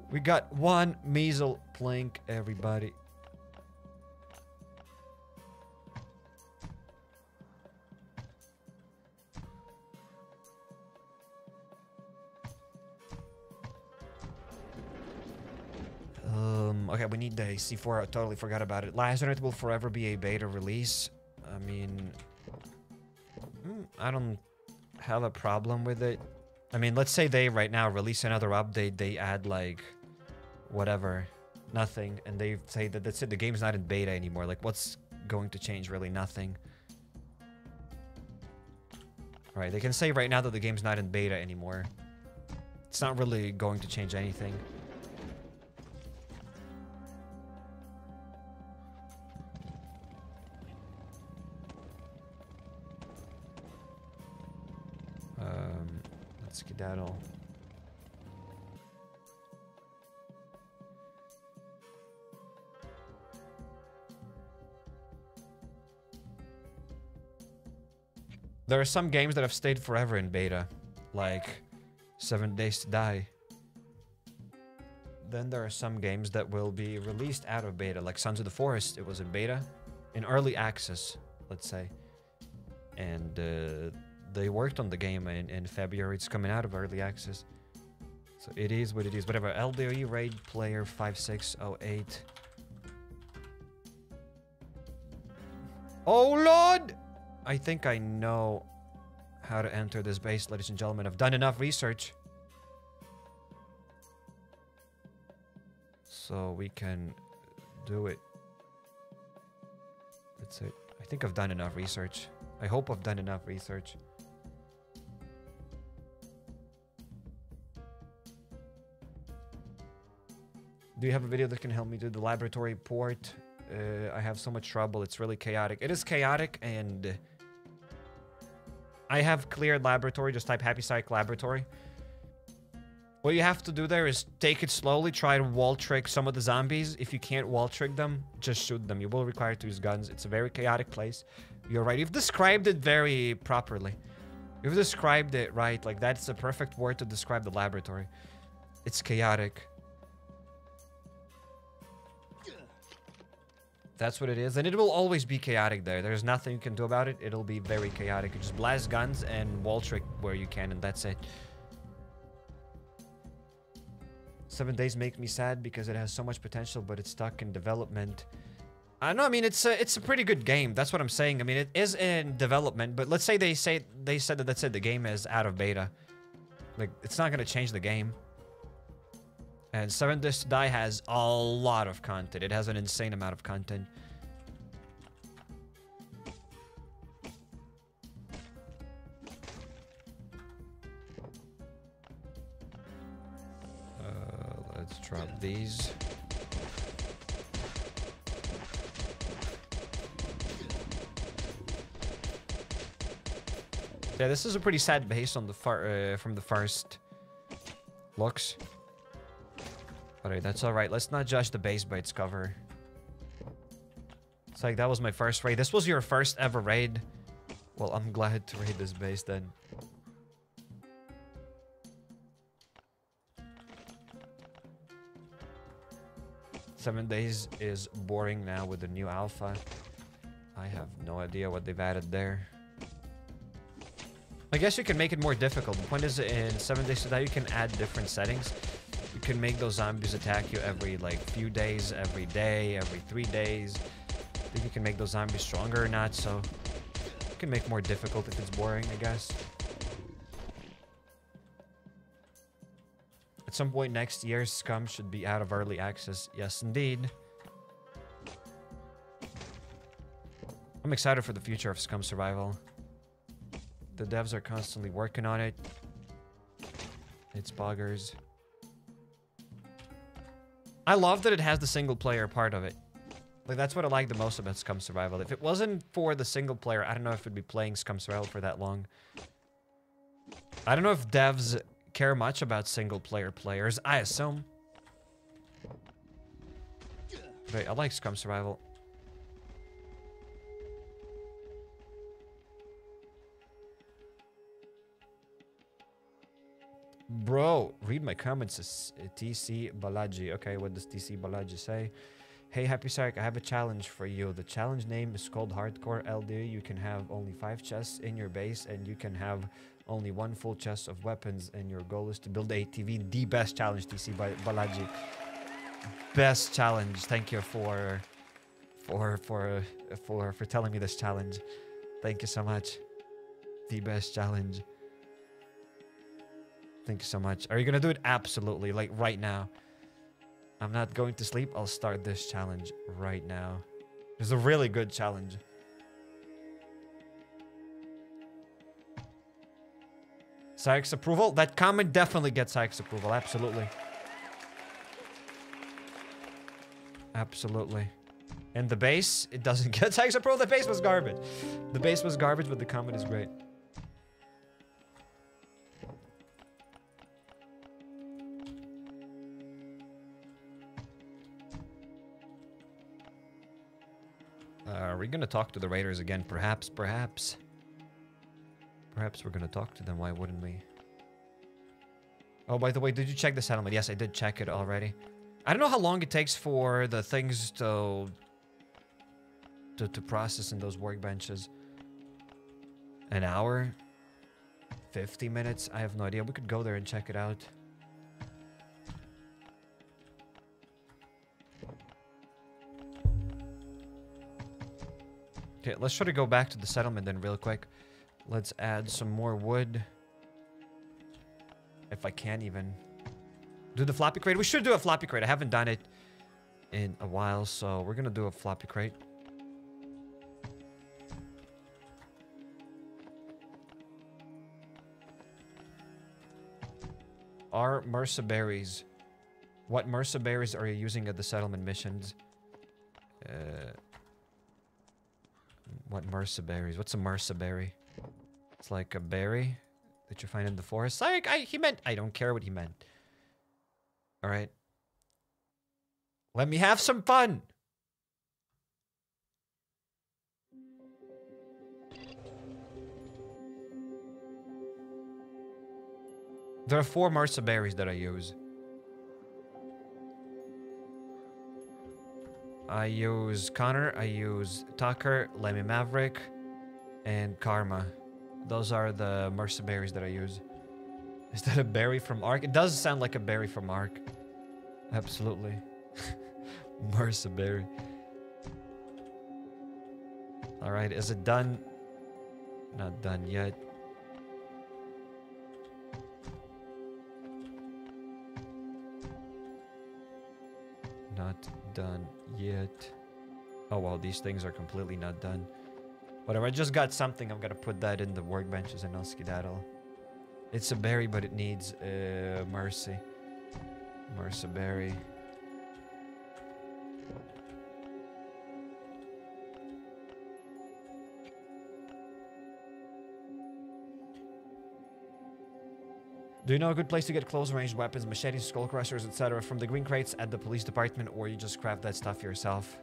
We got one measle plank, everybody. Okay, we need the C4. I totally forgot about it. Last Lazarus will forever be a beta release. I mean, mm, I don't have a problem with it. I mean, let's say they right now release another update. They add like whatever, nothing, and they say that that's it. The game's not in beta anymore. Like, what's going to change? Really, nothing. Right, they can say right now that the game's not in beta anymore. It's not really going to change anything. There are some games that have stayed forever in beta, like Seven Days to Die. Then there are some games that will be released out of beta, like Sons of the Forest. It was in beta, in early access, let's say. And uh, they worked on the game in, February. It's coming out of early access. So it is what it is. Whatever. LDE raid player 5608. Oh lord! I think I know how to enter this base, ladies and gentlemen. I've done enough research. So we can do it. That's it. I think I've done enough research. I hope I've done enough research. Do you have a video that can help me do the laboratory port? Uh, I have so much trouble. It's really chaotic. It is chaotic and I have cleared laboratory. Just type HappyCairek laboratory. What you have to do there is take it slowly. Try to wall trick some of the zombies. If you can't wall trick them, just shoot them. You will require to use guns. It's a very chaotic place. You're right. You've described it very properly. You've described it right. Like, that's the perfect word to describe the laboratory. It's chaotic. That's what it is. And it will always be chaotic there. There's nothing you can do about it. It'll be very chaotic. You just blast guns and wall trick where you can, and that's it. Seven Days make me sad because it has so much potential, but it's stuck in development. I know. I mean, it's a it's a pretty good game. That's what I'm saying. I mean, it is in development, but let's say they say they said that that's it. The game is out of beta. Like, it's not gonna change the game. And Seven Days to Die has a lot of content. It has an insane amount of content. Uh, let's drop these. Yeah, this is a pretty sad base on the far uh, from the first looks. Alright, that's alright. Let's not judge the base by its cover. It's like, that was my first raid. This was your first ever raid. Well, I'm glad to raid this base then. Seven days is boring now with the new alpha. I have no idea what they've added there. I guess you can make it more difficult. The point is in 7 days to die you can add different settings. You can make those zombies attack you every like few days, every day, every three days. Think you can make those zombies stronger or not, so you can make more difficult if it's boring, I guess. At some point next year, Scum should be out of early access. Yes, indeed. I'm excited for the future of Scum Survival. The devs are constantly working on it. It's boggers. I love that it has the single player part of it. Like, that's what I like the most about Scum Survival. If it wasn't for the single player, I don't know if I'd be playing Scum Survival for that long. I don't know if devs care much about single player players. I assume. But I like Scum Survival. Bro, read my comments. It's TC Balaji. Okay, what does TC Balaji say? Hey, HappyCairek, I have a challenge for you. The challenge name is called Hardcore LD. You can have only five chests in your base, and you can have only one full chest of weapons. And your goal is to build ATV. The best challenge, TC Balaji. Best challenge. Thank you for, for, for, for, for telling me this challenge. Thank you so much. The best challenge. Thank you so much. Are you to do it? Absolutely. Like right now. I'm not going to sleep. I'll start this challenge right now. It's a really good challenge. Sykes approval? That comment definitely gets Sykes approval. Absolutely. Absolutely. And the base, it doesn't get Sykes approval. The base was garbage. The base was garbage, but the comment is great. Are we gonna talk to the raiders again? Perhaps, perhaps. Perhaps we're gonna talk to them. Why wouldn't we? Oh, by the way, did you check the settlement? Yes, I did check it already. I don't know how long it takes for the things to to, to process in those workbenches. An hour? 50 minutes? I have no idea. We could go there and check it out. Okay, let's try to go back to the settlement then real quick. Let's add some more wood. If I can even. Do the floppy crate? We should do a floppy crate. I haven't done it in a while, so we're gonna do a floppy crate. Are MRSA berries? What MRSA berries are you using at the settlement missions? Uh, what MRSA berries? What's a MRSA berry? It's like a berry that you find in the forest. Like, I, he meant, I don't care what he meant. All right. Let me have some fun. There are four MRSA berries that I use. I use Connor, I use Tucker, Lemmy Maverick, and Karma. Those are the berries that I use. Is that a berry from Ark? It does sound like a berry from Ark. Absolutely. Berry. Alright, is it done? Not done yet. Not done yet. Oh, well, these things are completely not done. Whatever, I just got something. I'm gonna put that in the workbenches and I'll skedaddle. It's a berry, but it needs uh, mercy. MRSA berry. Do you know a good place to get close range weapons, machetes, skull crushers, etc. from the green crates at the police department, or you just craft that stuff yourself?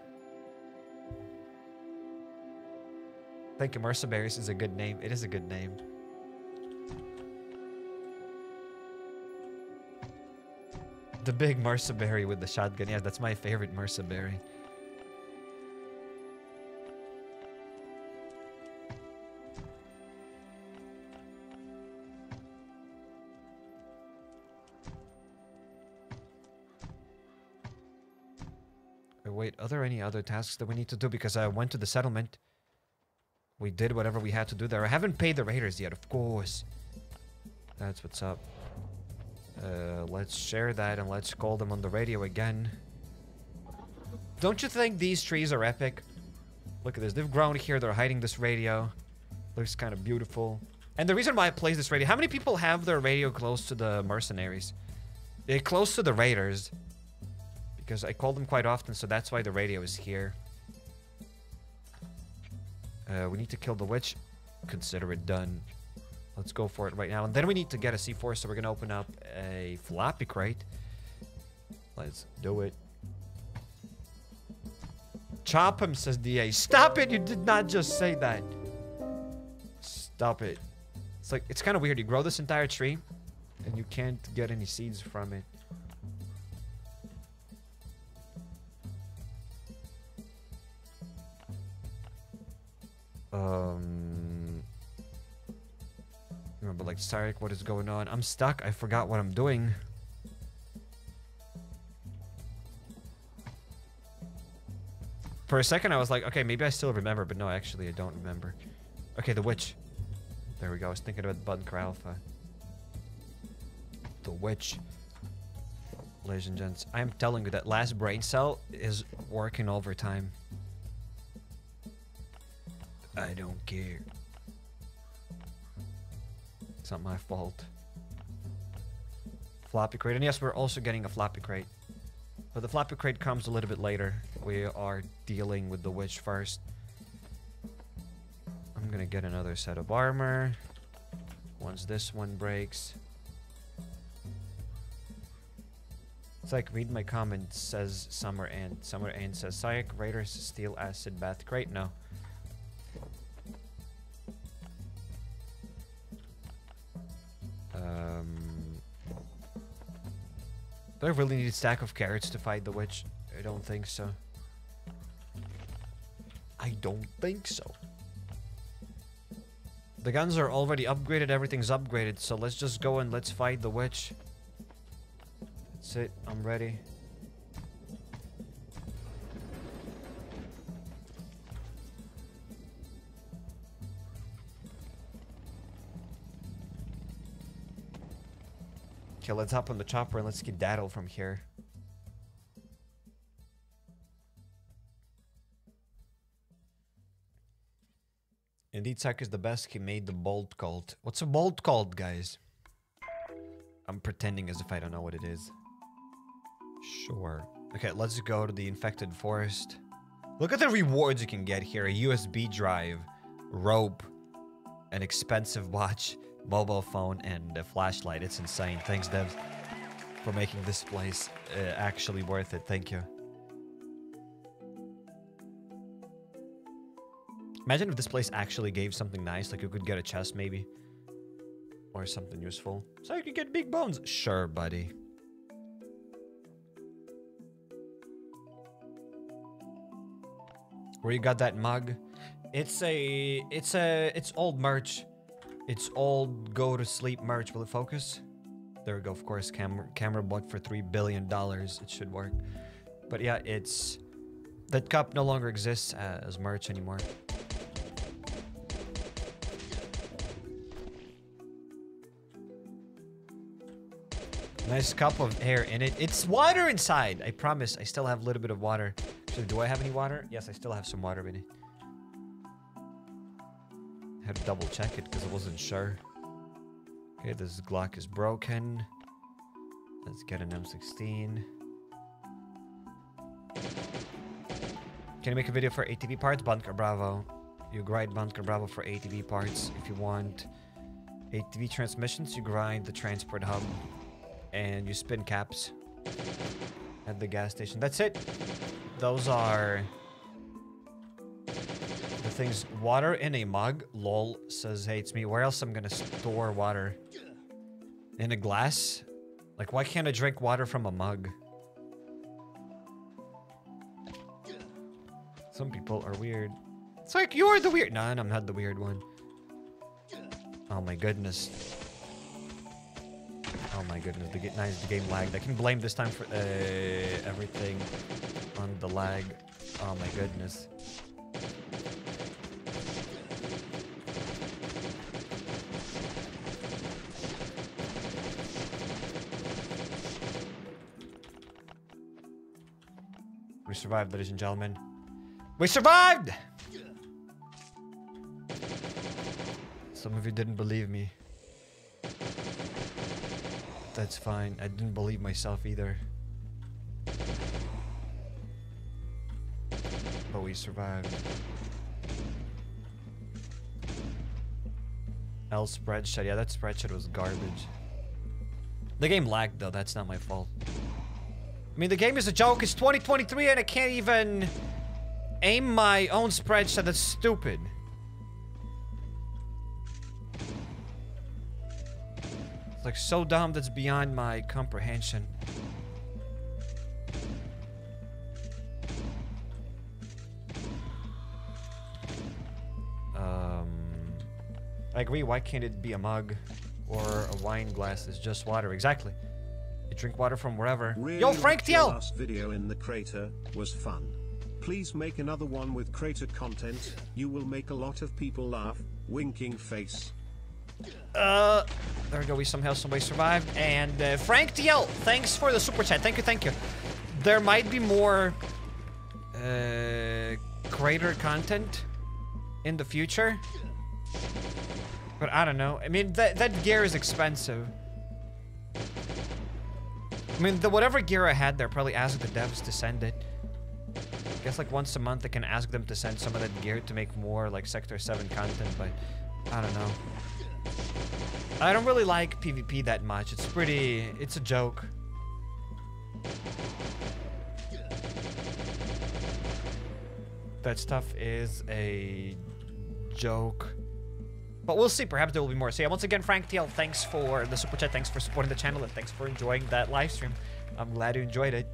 Thank you, Mercenaries is a good name. It is a good name. The big Mercenary with the shotgun. Yeah, that's my favorite Mercenary. Wait, are there any other tasks that we need to do? Because I went to the settlement. We did whatever we had to do there. I haven't paid the raiders yet, of course. That's what's up. Uh, let's share that and let's call them on the radio again. Don't you think these trees are epic? Look at this. They've grown here. They're hiding this radio. Looks kind of beautiful. And the reason why I place this radio... How many people have their radio close to the mercenaries? They're close to the raiders. Because I call them quite often, so that's why the radio is here. Uh, we need to kill the witch. Consider it done. Let's go for it right now. And then we need to get a C4, so we're going to open up a floppy crate. Let's do it. Chop him, says DA. Stop it! You did not just say that. Stop it. It's like, it's kind of weird. You grow this entire tree, and you can't get any seeds from it. Um... Remember, like, Cairek, what is going on? I'm stuck. I forgot what I'm doing. For a second, I was like, okay, maybe I still remember, but no, actually, I don't remember. Okay, the witch. There we go. I was thinking about Bunker Alfa. The witch. Ladies and gents, I am telling you that last brain cell is working overtime. I don't care. It's not my fault. Floppy crate. And yes, we're also getting a floppy crate. But the floppy crate comes a little bit later. We are dealing with the witch first. I'm gonna get another set of armor. Once this one breaks. It's like, read my comment, says Summer Ant. Summer Ant says, Psych, Raiders, Steel, Acid, Bath. Crate? No. Um, do I really need a stack of carrots to fight the witch? I don't think so. I don't think so. The guns are already upgraded, everything's upgraded, so let's just go and let's fight the witch. That's it, I'm ready. Okay, let's hop on the chopper and let's get skedaddle from here. Indeed, Sack is the best. He made the bolt called. What's a bolt called, guys? I'm pretending as if I don't know what it is. Sure. Okay, let's go to the infected forest. Look at the rewards you can get here. A USB drive, rope, an expensive watch, mobile phone, and a flashlight. It's insane. Thanks, devs, for making this place uh, actually worth it. Thank you. Imagine if this place actually gave something nice, like you could get a chest maybe. Or something useful. So you could get big bones. Sure, buddy. Where you got that mug? It's a, it's a, it's old merch. It's all go to sleep merch. Will it focus? There we go. Of course, camera camera bought for three billion dollars. It should work. But yeah, it's that cup no longer exists uh, as merch anymore. Nice cup of air in it. It's water inside. I promise. I still have a little bit of water. Do I have any water? Yes, I still have some water in it. Had to double check it because I wasn't sure. Okay, this Glock is broken. Let's get an M16. Can you make a video for ATV parts? Bunker Bravo. You grind Bunker Bravo for ATV parts if you want. ATV transmissions, you grind the transport hub, and you spin caps at the gas station. That's it. Those are things. Water in a mug. Lol says hates me. Where else I'm gonna store water? In a glass? Like, why can't I drink water from a mug? Some people are weird. It's like, you're the weird- No, I'm not the weird one. Oh my goodness. Oh my goodness, the, nice, the game lagged. I can blame this time for uh, everything on the lag. Oh my goodness. Survived, ladies and gentlemen. We survived! Some of you didn't believe me. That's fine. I didn't believe myself either. But we survived. L spreadsheet. Yeah, that spreadsheet was garbage. The game lagged though. That's not my fault. I mean, the game is a joke. It's 2023 and I can't even aim my own spreadsheet. That's stupid. It's like so dumb that's beyond my comprehension. Um, I agree. Why can't it be a mug or a wine glass? It's just water. Exactly. You drink water from wherever. Really Yo, Frank liked TL! last video in the crater was fun. Please make another one with crater content. You will make a lot of people laugh. Winking face. Uh, there we go. We somehow, some way survived. And uh, Frank DL, thanks for the super chat. Thank you, thank you. There might be more uh, crater content in the future, but I don't know. I mean, that that gear is expensive. I mean, the whatever gear I had there, probably asked the devs to send it. I guess like once a month I can ask them to send some of that gear to make more like Sector 7 content, but I don't know. I don't really like PvP that much. It's pretty... It's a joke. That stuff is a joke. But we'll see. Perhaps there will be more. So yeah, once again, Frank TL, thanks for the super chat. Thanks for supporting the channel. And thanks for enjoying that live stream. I'm glad you enjoyed it.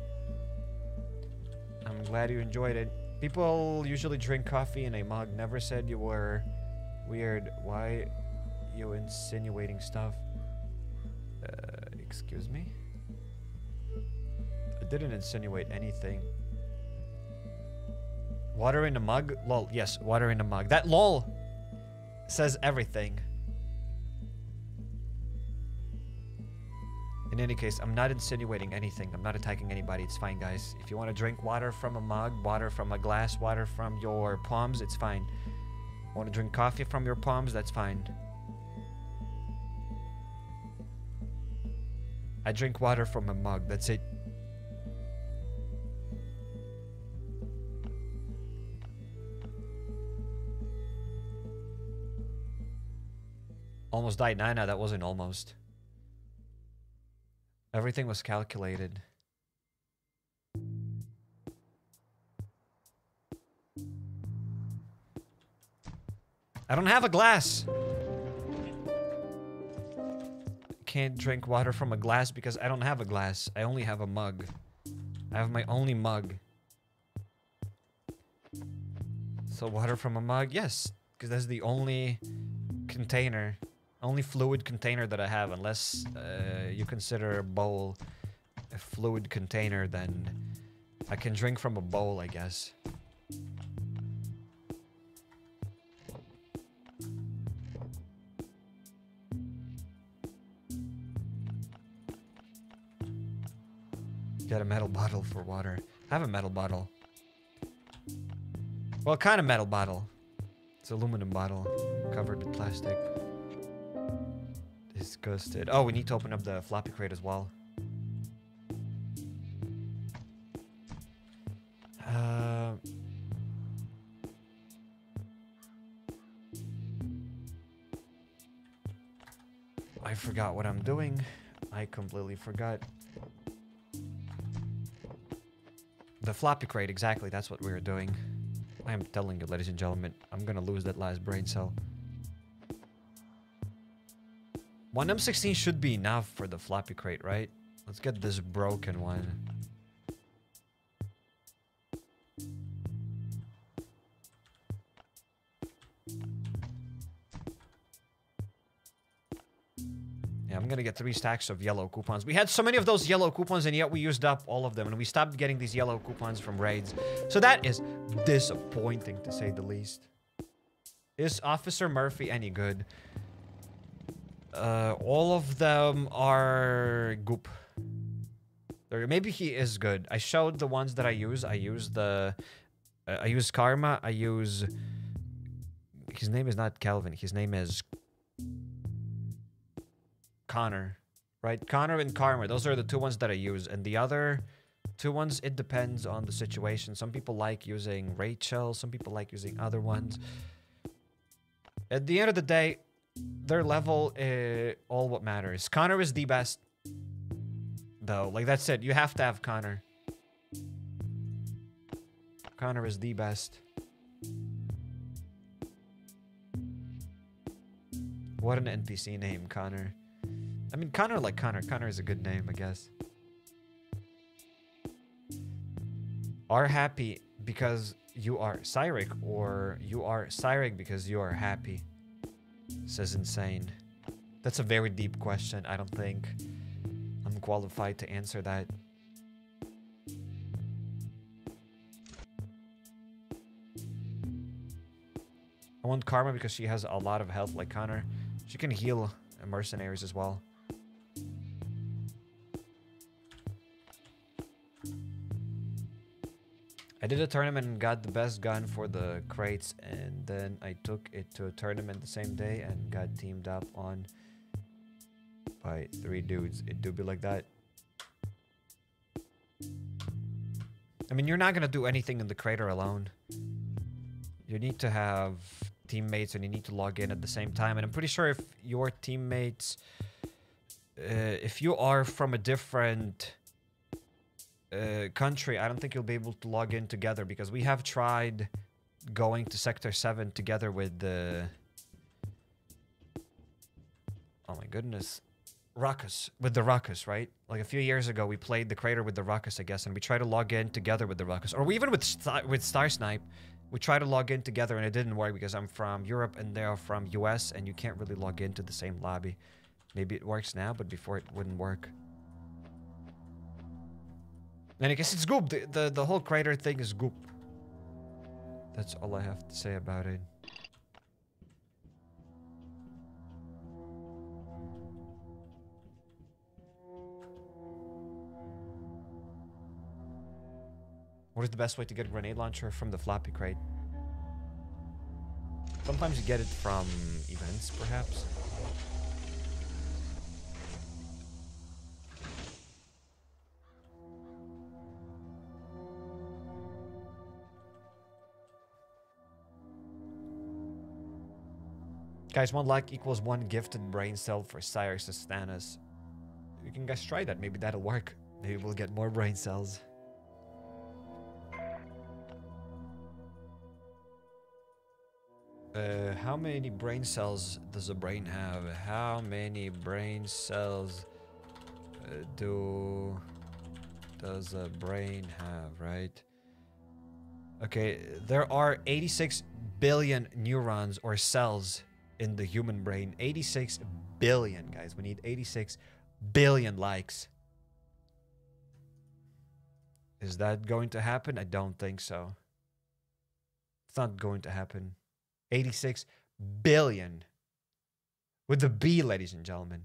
I'm glad you enjoyed it. People usually drink coffee in a mug. Never said you were weird. Why you insinuating stuff? Uh, excuse me? I didn't insinuate anything. Water in a mug? Lol. Yes, water in a mug. That lol says everything. In any case, I'm not insinuating anything. I'm not attacking anybody. It's fine, guys. If you want to drink water from a mug, water from a glass, water from your palms, it's fine. Want to drink coffee from your palms? That's fine. I drink water from a mug. That's it. Almost died. Nah, that wasn't almost. Everything was calculated. I don't have a glass. Can't drink water from a glass because I don't have a glass. I only have a mug. I have my only mug. So water from a mug? Yes, because that's the only container, only fluid container that I have. Unless uh, you consider a bowl a fluid container, then I can drink from a bowl, I guess. Get a metal bottle for water. I have a metal bottle. Well, kind of metal bottle. It's aluminum bottle covered with plastic. Disgusted. Oh, we need to open up the floppy crate as well. Uh, I forgot what I'm doing. I completely forgot. The floppy crate, exactly. That's what we were doing. I am telling you, ladies and gentlemen, I'm gonna lose that last brain cell. One M16 should be enough for the floppy crate, right? Let's get this broken one. Yeah, I'm gonna get three stacks of yellow coupons. We had so many of those yellow coupons and yet we used up all of them and we stopped getting these yellow coupons from raids. So that is disappointing to say the least. Is Officer Murphy any good? Uh, all of them are goop. Or maybe he is good. I showed the ones that I use. I use the... Uh, I use Karma. I use... His name is not Calvin. His name is... Connor. Right? Connor and Karma. Those are the two ones that I use. And the other two ones, it depends on the situation. Some people like using Rachel. Some people like using other ones. At the end of the day, their level is all what matters. Connor is the best. Though, like that's it. You have to have Connor. Connor is the best. What an NPC name, Connor. I mean, Connor like Connor. Connor is a good name, I guess. Are happy because you are Cairek, or you are Cairek because you are happy? Says insane. That's a very deep question. I don't think I'm qualified to answer that. I want Karma because she has a lot of health like Connor. She can heal mercenaries as well. I did a tournament and got the best gun for the crates and then I took it to a tournament the same day and got teamed up on by three dudes. It do be like that. I mean, you're not gonna do anything in the crater alone. You need to have teammates and you need to log in at the same time. And I'm pretty sure if your teammates, uh, if you are from a different uh, country, I don't think you'll be able to log in together because we have tried going to Sector 7 together with the... Oh my goodness. Ruckus. With the Ruckus, right? Like a few years ago, we played the Crater with the Ruckus, I guess, and we tried to log in together with the Ruckus. Or we even with, St with Star Snipe, we tried to log in together and it didn't work because I'm from Europe and they're from US and you can't really log into the same lobby. Maybe it works now, but before it wouldn't work. And I guess it's goop. The, the, the whole crater thing is goop. That's all I have to say about it. What is the best way to get a grenade launcher from the floppy crate? Sometimes you get it from events, perhaps. Guys, one like equals one gifted brain cell for Cyrus Stannis. You can guys try that. Maybe that'll work. Maybe we'll get more brain cells. Uh, how many brain cells does a brain have? How many brain cells uh, do does a brain have, right? Okay, there are 86 billion neurons or cells in the human brain. 86 billion, guys. We need 86 billion likes. Is that going to happen? I don't think so. It's not going to happen. 86 billion. With the B, ladies and gentlemen.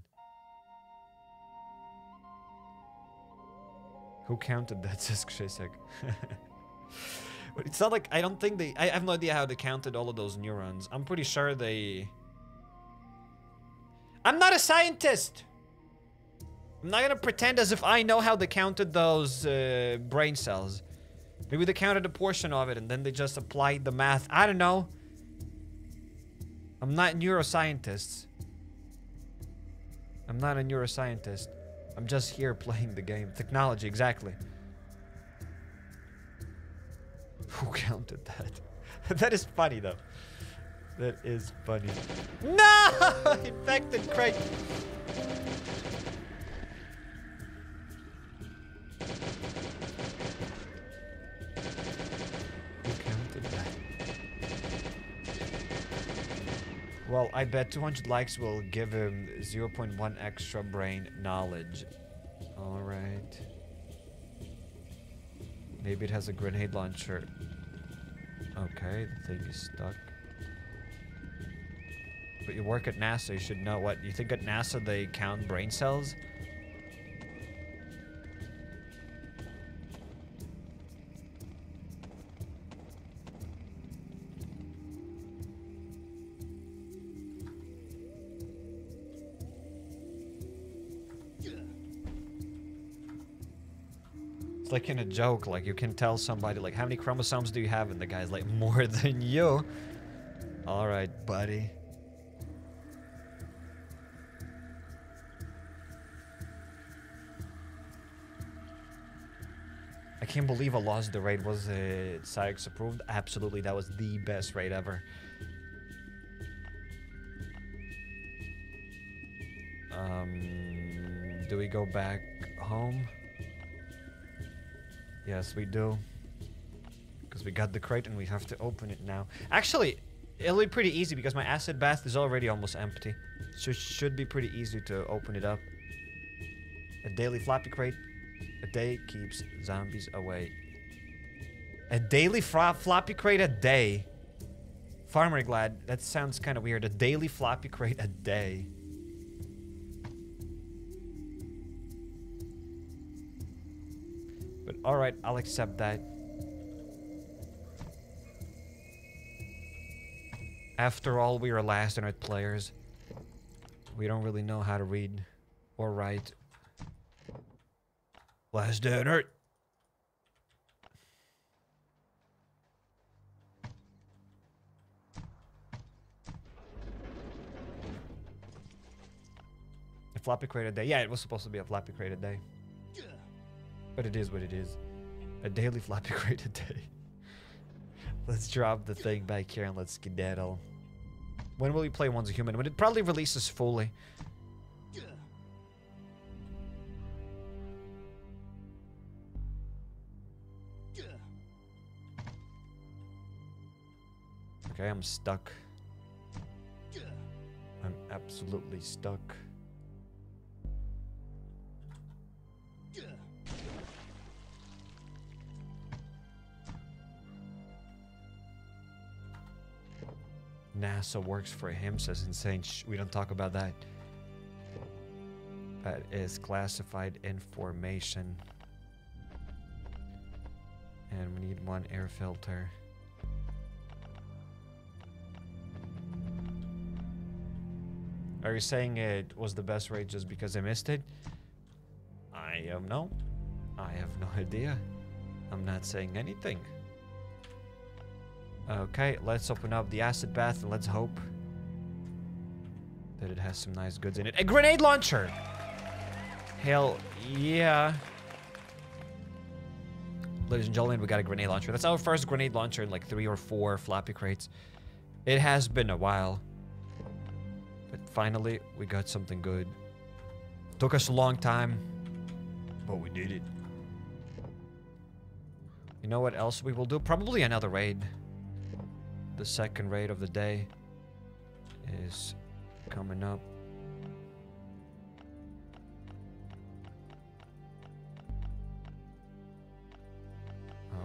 Who counted that, says Kshesek. but it's not like, I don't think they, I have no idea how they counted all of those neurons. I'm pretty sure they... I'm not a scientist! I'm not gonna pretend as if I know how they counted those uh, brain cells. Maybe they counted a portion of it and then they just applied the math. I don't know. I'm not neuroscientists. I'm not a neuroscientist. I'm just here playing the game. Technology, exactly. Who counted that? that is funny though. That is funny. No! Infected crate. Who counted that? Well, I bet 200 likes will give him 0.1 extra brain knowledge. Alright. Maybe it has a grenade launcher. Okay, the thing is stuck. But you work at NASA, you should know what. You think at NASA they count brain cells? It's like in a joke, like you can tell somebody like how many chromosomes do you have and the guy's like more than you. All right, buddy. Can't believe I lost the raid. Was it Cairek's approved? Absolutely, that was the best raid ever. Um, do we go back home? Yes, we do. Because we got the crate and we have to open it now. Actually, it'll be pretty easy because my acid bath is already almost empty. So it should be pretty easy to open it up. A daily floppy crate. A day keeps zombies away. A daily floppy crate a day. Farmer glad. That sounds kind of weird. A daily floppy crate a day. But alright, I'll accept that. After all, we are last in our players. We don't really know how to read or write. Last day on Earth. A floppy crate a day. Yeah, it was supposed to be a floppy crate a day. But it is what it is. A daily floppy crate a day. let's drop the thing back here and let's skedaddle. When will we play Once a Human? When it probably releases fully. Okay, I'm stuck. I'm absolutely stuck. NASA works for him, says Insane. Shh, we don't talk about that. That is classified information. And we need one air filter. Are you saying it was the best raid just because I missed it? I um no. I have no idea. I'm not saying anything. Okay, let's open up the acid bath and let's hope that it has some nice goods in it. A grenade launcher! Hell yeah. Ladies and gentlemen, we got a grenade launcher. That's our first grenade launcher in like three or four floppy crates. It has been a while. Finally, we got something good. Took us a long time, but we did it. You know what else we will do? Probably another raid. The second raid of the day is coming up.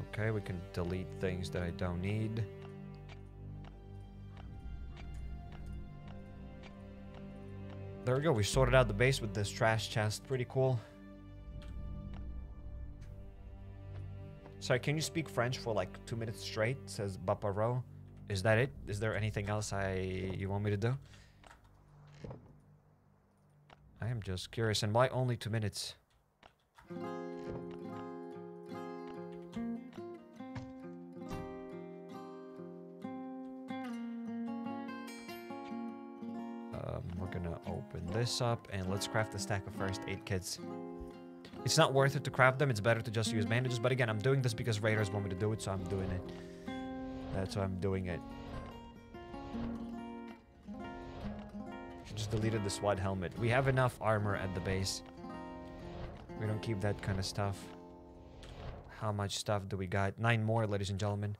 Okay, we can delete things that I don't need. There we go. We sorted out the base with this trash chest. Pretty cool. Sorry, can you speak French for like two minutes straight? Says Baparo. Is that it? Is there anything else I you want me to do? I am just curious. And why only two minutes? Open this up and let's craft a stack of first aid kits. It's not worth it to craft them. It's better to just use bandages. But again, I'm doing this because raiders want me to do it, so I'm doing it. That's why I'm doing it. Just deleted the SWAT helmet. We have enough armor at the base. We don't keep that kind of stuff. How much stuff do we got? Nine more, ladies and gentlemen.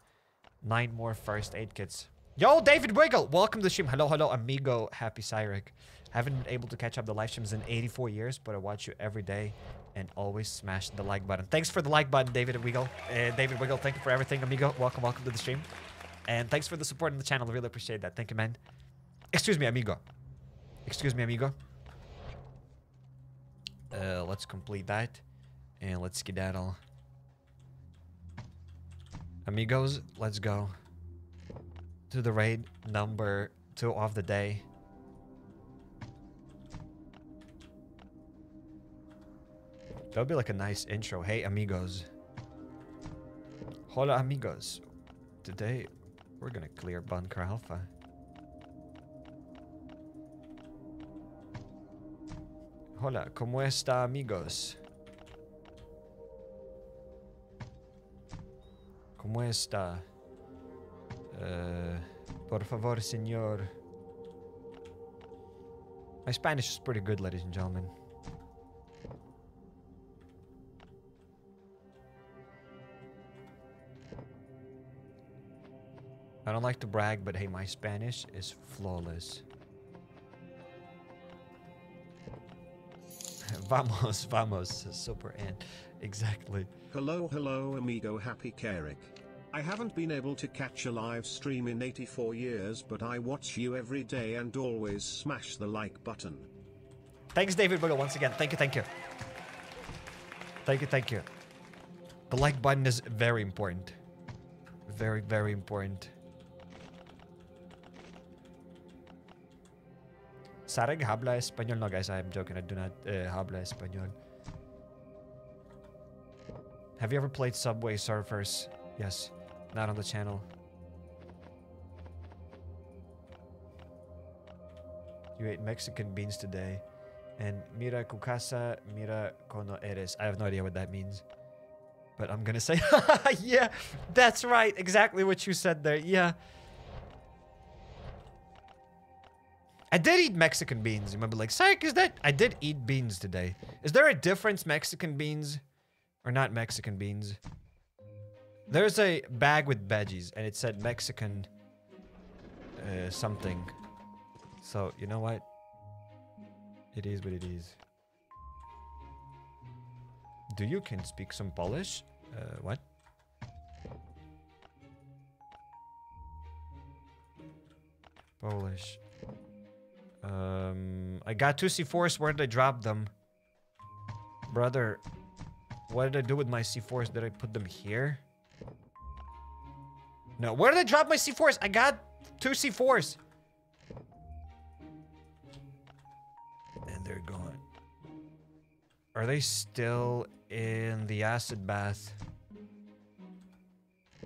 Nine more first aid kits. Yo, David Wiggle! Welcome to the stream. Hello, hello, amigo. HappyCairek. Haven't been able to catch up the live streams in 84 years, but I watch you every day and always smash the like button. Thanks for the like button, David Wiggle. Uh, David Wiggle, thank you for everything, amigo. Welcome, welcome to the stream. And thanks for the support on the channel. I really appreciate that. Thank you, man. Excuse me, amigo. Excuse me, amigo. Uh, let's complete that. And let's skedaddle. Amigos, let's go to the raid number two of the day. That would be like a nice intro. Hey, amigos. Hola, amigos. Today, we're gonna clear Bunker Alfa. Hola, ¿cómo está, amigos? ¿Cómo está? Uh, por favor, señor. My Spanish is pretty good, ladies and gentlemen. I don't like to brag, but hey, my Spanish is flawless. vamos, vamos, super ant. Exactly. Hello, hello, amigo HappyCairek. I haven't been able to catch a live stream in 84 years, but I watch you every day and always smash the like button. Thanks, David Buggle, once again. Thank you, thank you. Thank you, thank you. The like button is very important. Very, very important. Sarag habla español. No, guys, I'm joking. I do not uh, habla español. Have you ever played Subway Surfers? Yes. Not on the channel. You ate Mexican beans today. And mira cucasa, mira cono eres. I have no idea what that means. But I'm gonna say, yeah, that's right. Exactly what you said there. Yeah. I did eat Mexican beans. You might be like, psych, is that? I did eat beans today. Is there a difference, Mexican beans or not Mexican beans? There's a bag with veggies, and it said Mexican uh, something. So, you know what? It is what it is. Do you can speak some Polish? Uh, what? Polish. Um, I got two C4s. Where did I drop them? Brother, what did I do with my C4s? Did I put them here? No, where did I drop my C4s? I got two C4s. And they're gone. Are they still in the acid bath?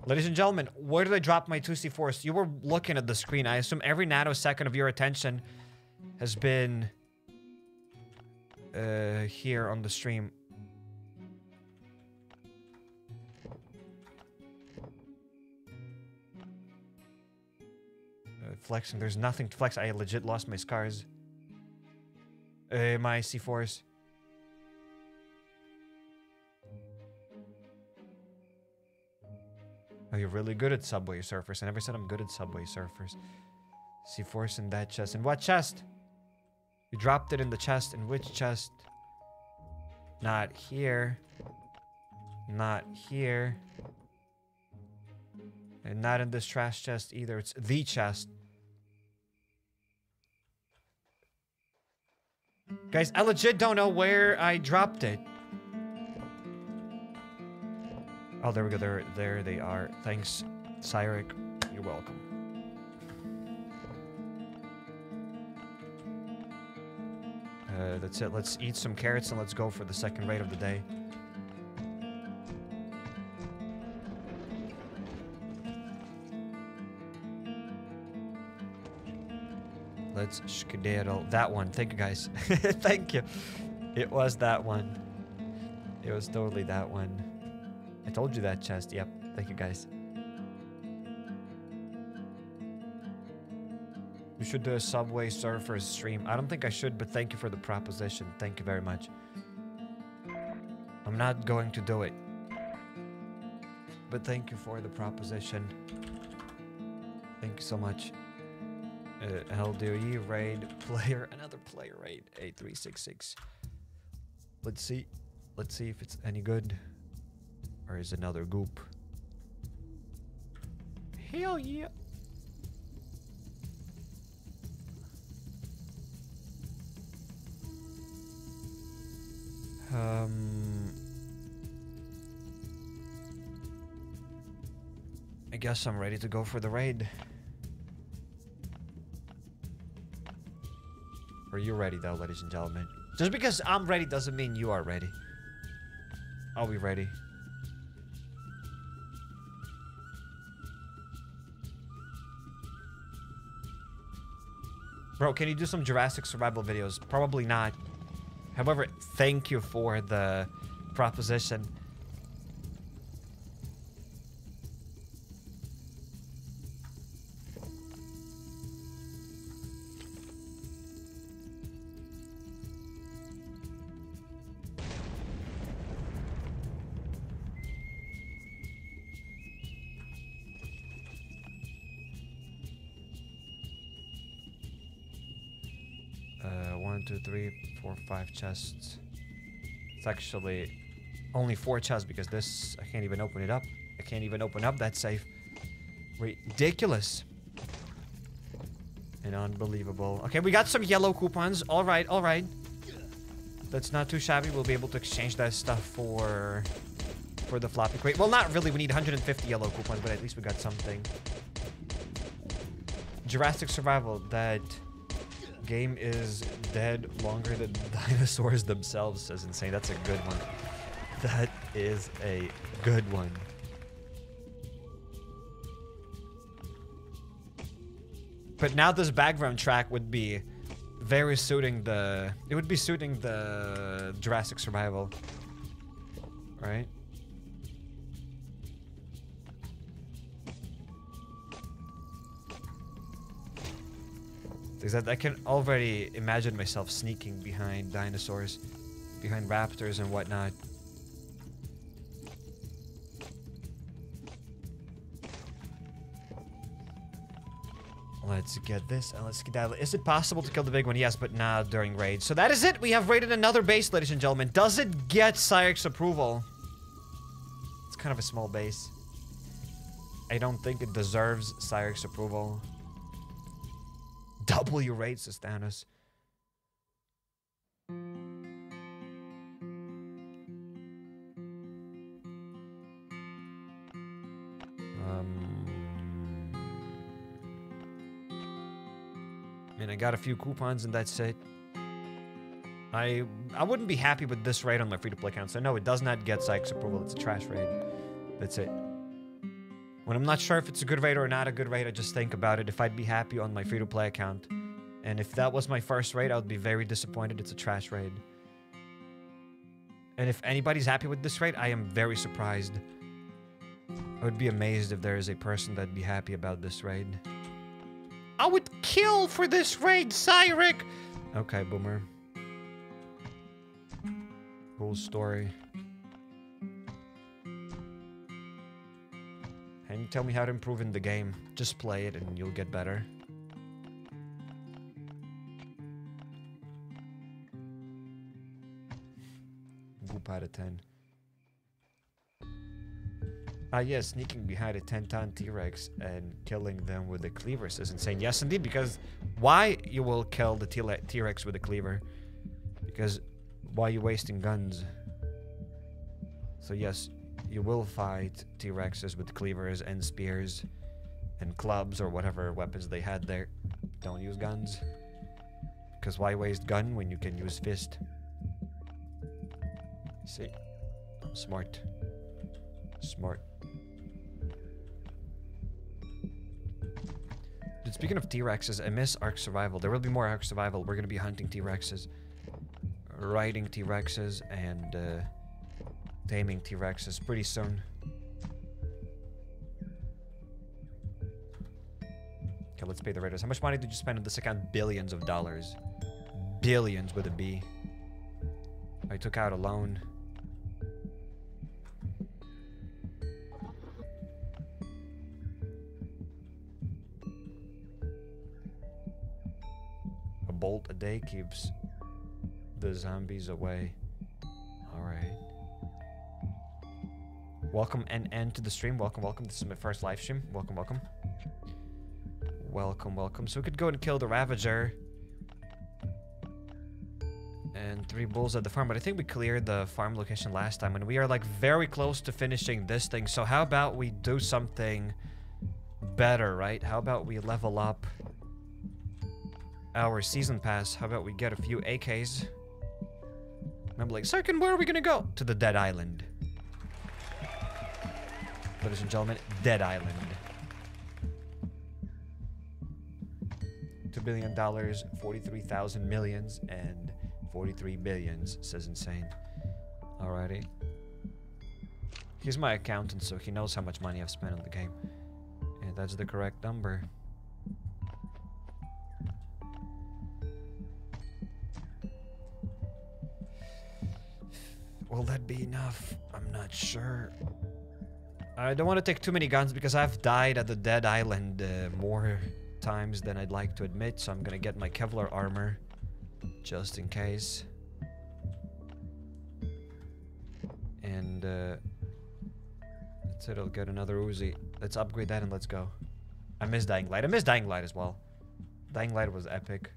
Ladies and gentlemen, where did I drop my 2C4s? You were looking at the screen. I assume every nanosecond of your attention has been uh, here on the stream. Flexing. There's nothing to flex. I legit lost my scars. Uh, my C4s. Oh, you're really good at Subway Surfers. I never said I'm good at Subway Surfers. C4s in that chest. In what chest? You dropped it in the chest. In which chest? Not here. Not here. And not in this trash chest either. It's the chest. Guys, I legit don't know where I dropped it. Oh, there we go. There, there they are. Thanks, Cairek. You're welcome. Uh, that's it. Let's eat some carrots and let's go for the second raid of the day. Let's skedaddle. That one. Thank you, guys. Thank you. It was that one. It was totally that one. I told you that chest. Yep. Thank you, guys. You should do a Subway Surfers stream. I don't think I should, but thank you for the proposition. Thank you very much. I'm not going to do it. But thank you for the proposition. Thank you so much. Uh, LDOE raid player, another player raid, A366. Let's see. Let's see if it's any good. Or is another goop. Hell yeah. Um, I guess I'm ready to go for the raid. Are you ready though, ladies and gentlemen? Just because I'm ready doesn't mean you are ready. I'll be ready. Bro, can you do some Jurassic survival videos? Probably not. However, thank you for the proposition. Five chests. It's actually only four chests because this, I can't even open it up. I can't even open up that safe. Ridiculous. And unbelievable. Okay, we got some yellow coupons. All right, all right. That's not too shabby. We'll be able to exchange that stuff for for the floppy crate. Well, not really. We need 150 yellow coupons, but at least we got something. Jurassic Survival. That game is dead longer than dinosaurs themselves says insane. That's a good one. That is a good one. But now this background track would be very suiting the it would be suiting the Jurassic Survival. Right? Because I can already imagine myself sneaking behind dinosaurs, behind raptors and whatnot. Let's get this and let's get that. Is it possible to kill the big one? Yes, but not during raid. So that is it. We have raided another base, ladies and gentlemen. Does it get Cairek's approval? It's kind of a small base. I don't think it deserves Cairek's approval. W rates says Thanos. Um, I mean, I got a few coupons and that's it. I I wouldn't be happy with this raid on my free-to-play account. So no, it does not get Cairek's approval. It's a trash raid. That's it. When I'm not sure if it's a good raid or not a good raid, I just think about it. If I'd be happy on my free-to-play account. And if that was my first raid, I would be very disappointed. It's a trash raid. And if anybody's happy with this raid, I am very surprised. I would be amazed if there is a person that'd be happy about this raid. I would kill for this raid, Cairek! Okay, Boomer. Cool story. Can you tell me how to improve in the game? Just play it and you'll get better. Goop out of 10. Ah, yes, sneaking behind a 10 ton T Rex and killing them with the cleavers is insane. Yes, indeed, because why you will kill the T Rex with a cleaver? Because why are you wasting guns? So, yes, you will fight T Rexes with cleavers and spears and clubs or whatever weapons they had there. Don't use guns. Because why waste gun when you can use fist? See? Smart. Smart. But speaking of T-Rexes, I miss Ark Survival. There will be more Ark Survival. We're going to be hunting T-Rexes, riding T-Rexes, and uh, taming T-Rexes pretty soon. Okay, let's pay the raiders. How much money did you spend on this account? Billions of dollars. Billions with a B. I took out a loan. A bolt a day keeps the zombies away. Alright. Welcome and end to the stream. Welcome, welcome. This is my first live stream. Welcome, welcome. Welcome, welcome. So we could go and kill the Ravager. And three bulls at the farm. But I think we cleared the farm location last time. And we are like very close to finishing this thing. So how about we do something better, right? How about we level up our season pass? How about we get a few AKs? I'm like, second, where are we gonna go? To the Dead Island. Ladies and gentlemen, Dead Island. Two billion dollars, forty-three thousand millions, and forty-three billions. Says insane. Alrighty. He's my accountant, so he knows how much money I've spent on the game. And that's the correct number. Will that be enough? I'm not sure. I don't want to take too many guns because I've died at the Dead Island uh, more times than I'd like to admit, so I'm gonna get my Kevlar armor just in case. And uh, that's it, I'll get another Uzi. Let's upgrade that and let's go. I miss Dying Light. I miss Dying Light as well. Dying Light was epic.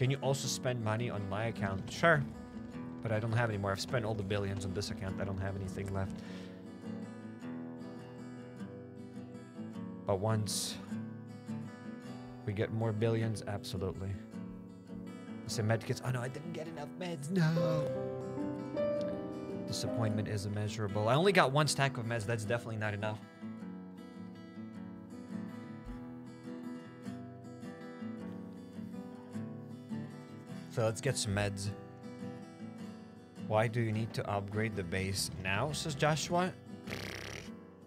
Can you also spend money on my account? Sure. But I don't have any more. I've spent all the billions on this account. I don't have anything left. But once we get more billions, absolutely. Say medkits. Oh no, I didn't get enough meds. No. Disappointment is immeasurable. I only got one stack of meds. That's definitely not enough. So let's get some meds. Why do you need to upgrade the base now, says Joshua?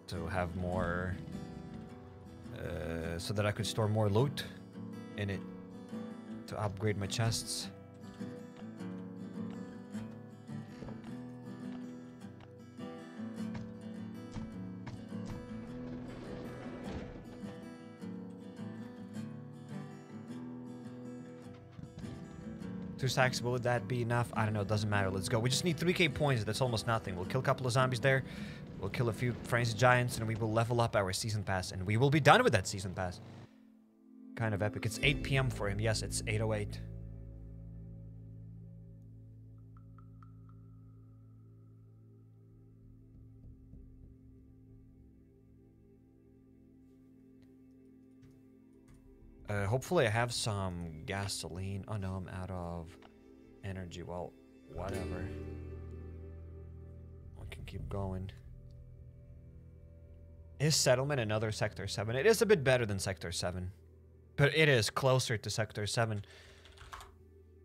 To have more... Uh, so that I could store more loot in it. To upgrade my chests. Two stacks, will that be enough? I don't know, it doesn't matter. Let's go. We just need 3k points, that's almost nothing. We'll kill a couple of zombies there. We'll kill a few frenzy giants, and we will level up our season pass. And we will be done with that season pass. Kind of epic. It's 8 p.m. for him. Yes, it's 8.08. Uh, hopefully I have some gasoline. Oh no, I'm out of energy. Well, whatever. I can keep going. Is settlement another Sector 7? It is a bit better than Sector 7. But it is closer to Sector 7.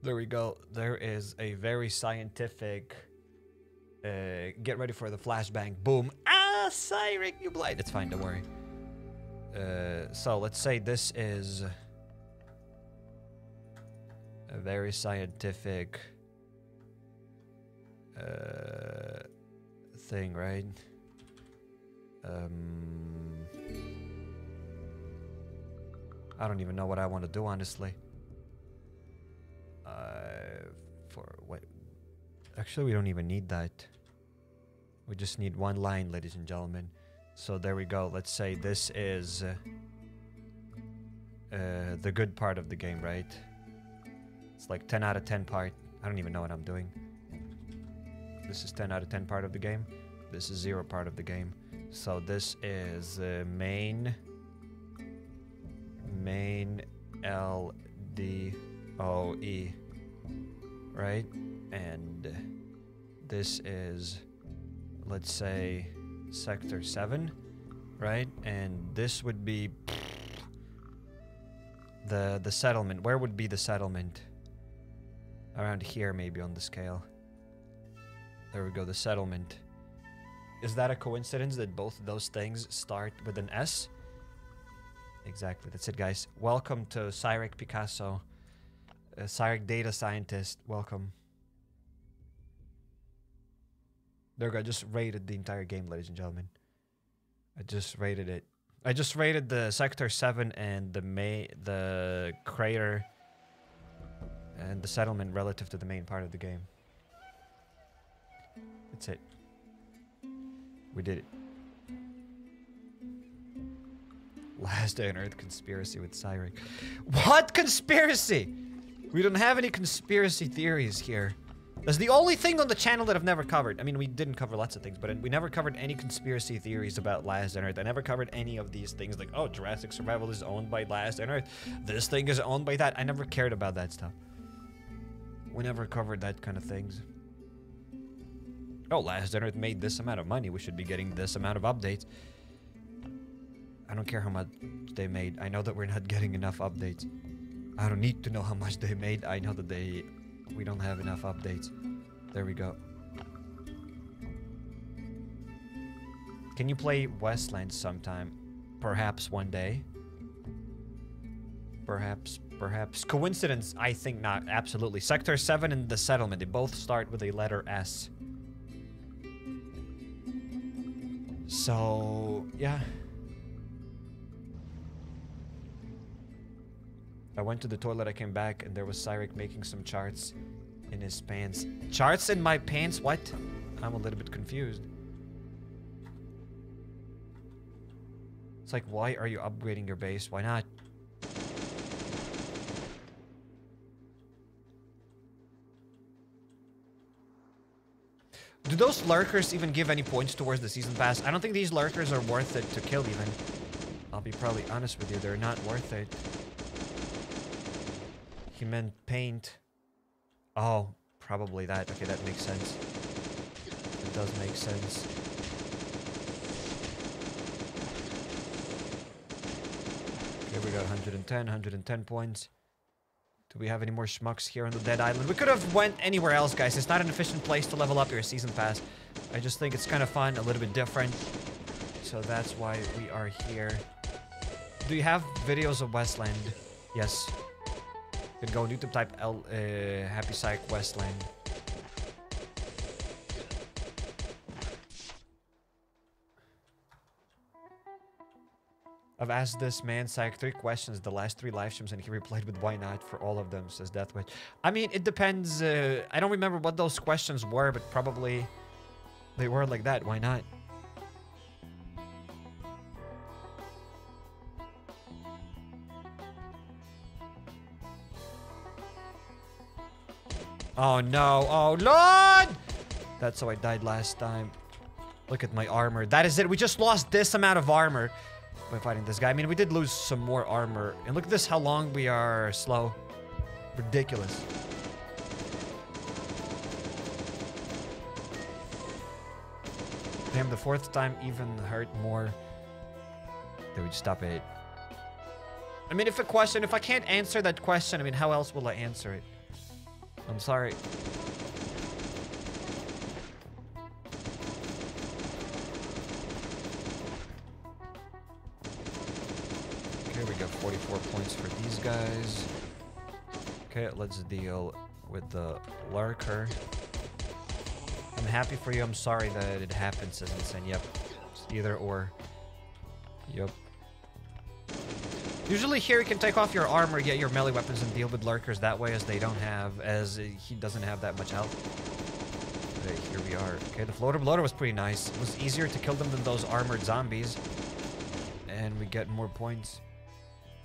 There we go. There is a very scientific... Uh, get ready for the flashbang. Boom. Ah, Siren, you blind. It's fine, don't worry. Uh, so let's say this is a very scientific uh, thing, right? Um, I don't even know what I want to do, honestly. Uh, for what? Actually, we don't even need that. We just need one line, ladies and gentlemen. So there we go. Let's say this is uh, uh, the good part of the game, right? It's like 10 out of 10 part. I don't even know what I'm doing. This is 10 out of 10 part of the game. This is 0 part of the game. So this is uh, main main L D O E right? And this is let's say sector 7, right? And this would be the the settlement. Where would be the settlement? Around here, maybe on the scale. There we go, the settlement. Is that a coincidence that both of those things start with an S? Exactly, that's it, guys. Welcome to Cairek Picasso, a Cairek data scientist. Welcome. There. I just rated the entire game, ladies and gentlemen. I just rated it. I just rated the sector seven and the may the crater and the settlement relative to the main part of the game. That's it. We did it. Last Day on Earth conspiracy with Cairek. What conspiracy? We don't have any conspiracy theories here. That's the only thing on the channel that I've never covered. I mean, we didn't cover lots of things, but we never covered any conspiracy theories about Last on Earth. I never covered any of these things like, oh, Jurassic Survival is owned by Last on Earth. This thing is owned by that. I never cared about that stuff. We never covered that kind of things. Oh, Last on Earth made this amount of money. We should be getting this amount of updates. I don't care how much they made. I know that we're not getting enough updates. I don't need to know how much they made. I know that they we don't have enough updates. There we go. Can you play Westlands sometime? Perhaps one day. Perhaps, perhaps. Coincidence? I think not. Absolutely. Sector 7 and the settlement, they both start with a letter S. So, yeah. I went to the toilet, I came back, and there was Cairek making some charts in his pants. Charts in my pants? What? I'm a little bit confused. It's like, why are you upgrading your base? Why not? Do those lurkers even give any points towards the season pass? I don't think these lurkers are worth it to kill even. I'll be probably honest with you, they're not worth it. He meant paint. Oh, probably that. Okay, that makes sense. It does make sense. Okay, we got 110, 110 points. Do we have any more schmucks here on the Dead Island? We could have went anywhere else, guys. It's not an efficient place to level up your Season Pass. I just think it's kind of fun, a little bit different. So that's why we are here. Do you have videos of Westland? Yes. You go on YouTube, type L, uh, HappyCairek Westland. I've asked this man Psych three questions the last three live streams and he replied with why not for all of them, says Deathwitch. I mean, it depends. Uh, I don't remember what those questions were, but probably they were like that. Why not? Oh no, oh lord! That's how I died last time. Look at my armor. That is it. We just lost this amount of armor by fighting this guy. I mean, we did lose some more armor. And look at this, how long we are slow. Ridiculous. Damn, the fourth time even hurt more. Did we stop it? I mean, if a question, if I can't answer that question, I mean, how else will I answer it? I'm sorry. Okay, we got 44 points for these guys. Okay, let's deal with the lurker. I'm happy for you. I'm sorry that it happened, says Insane. Yep. It's either or. Yep. Usually here you can take off your armor, get your melee weapons, and deal with lurkers that way as they don't have, as he doesn't have that much health. Okay, here we are. Okay, the floater bloater was pretty nice. It was easier to kill them than those armored zombies. And we get more points.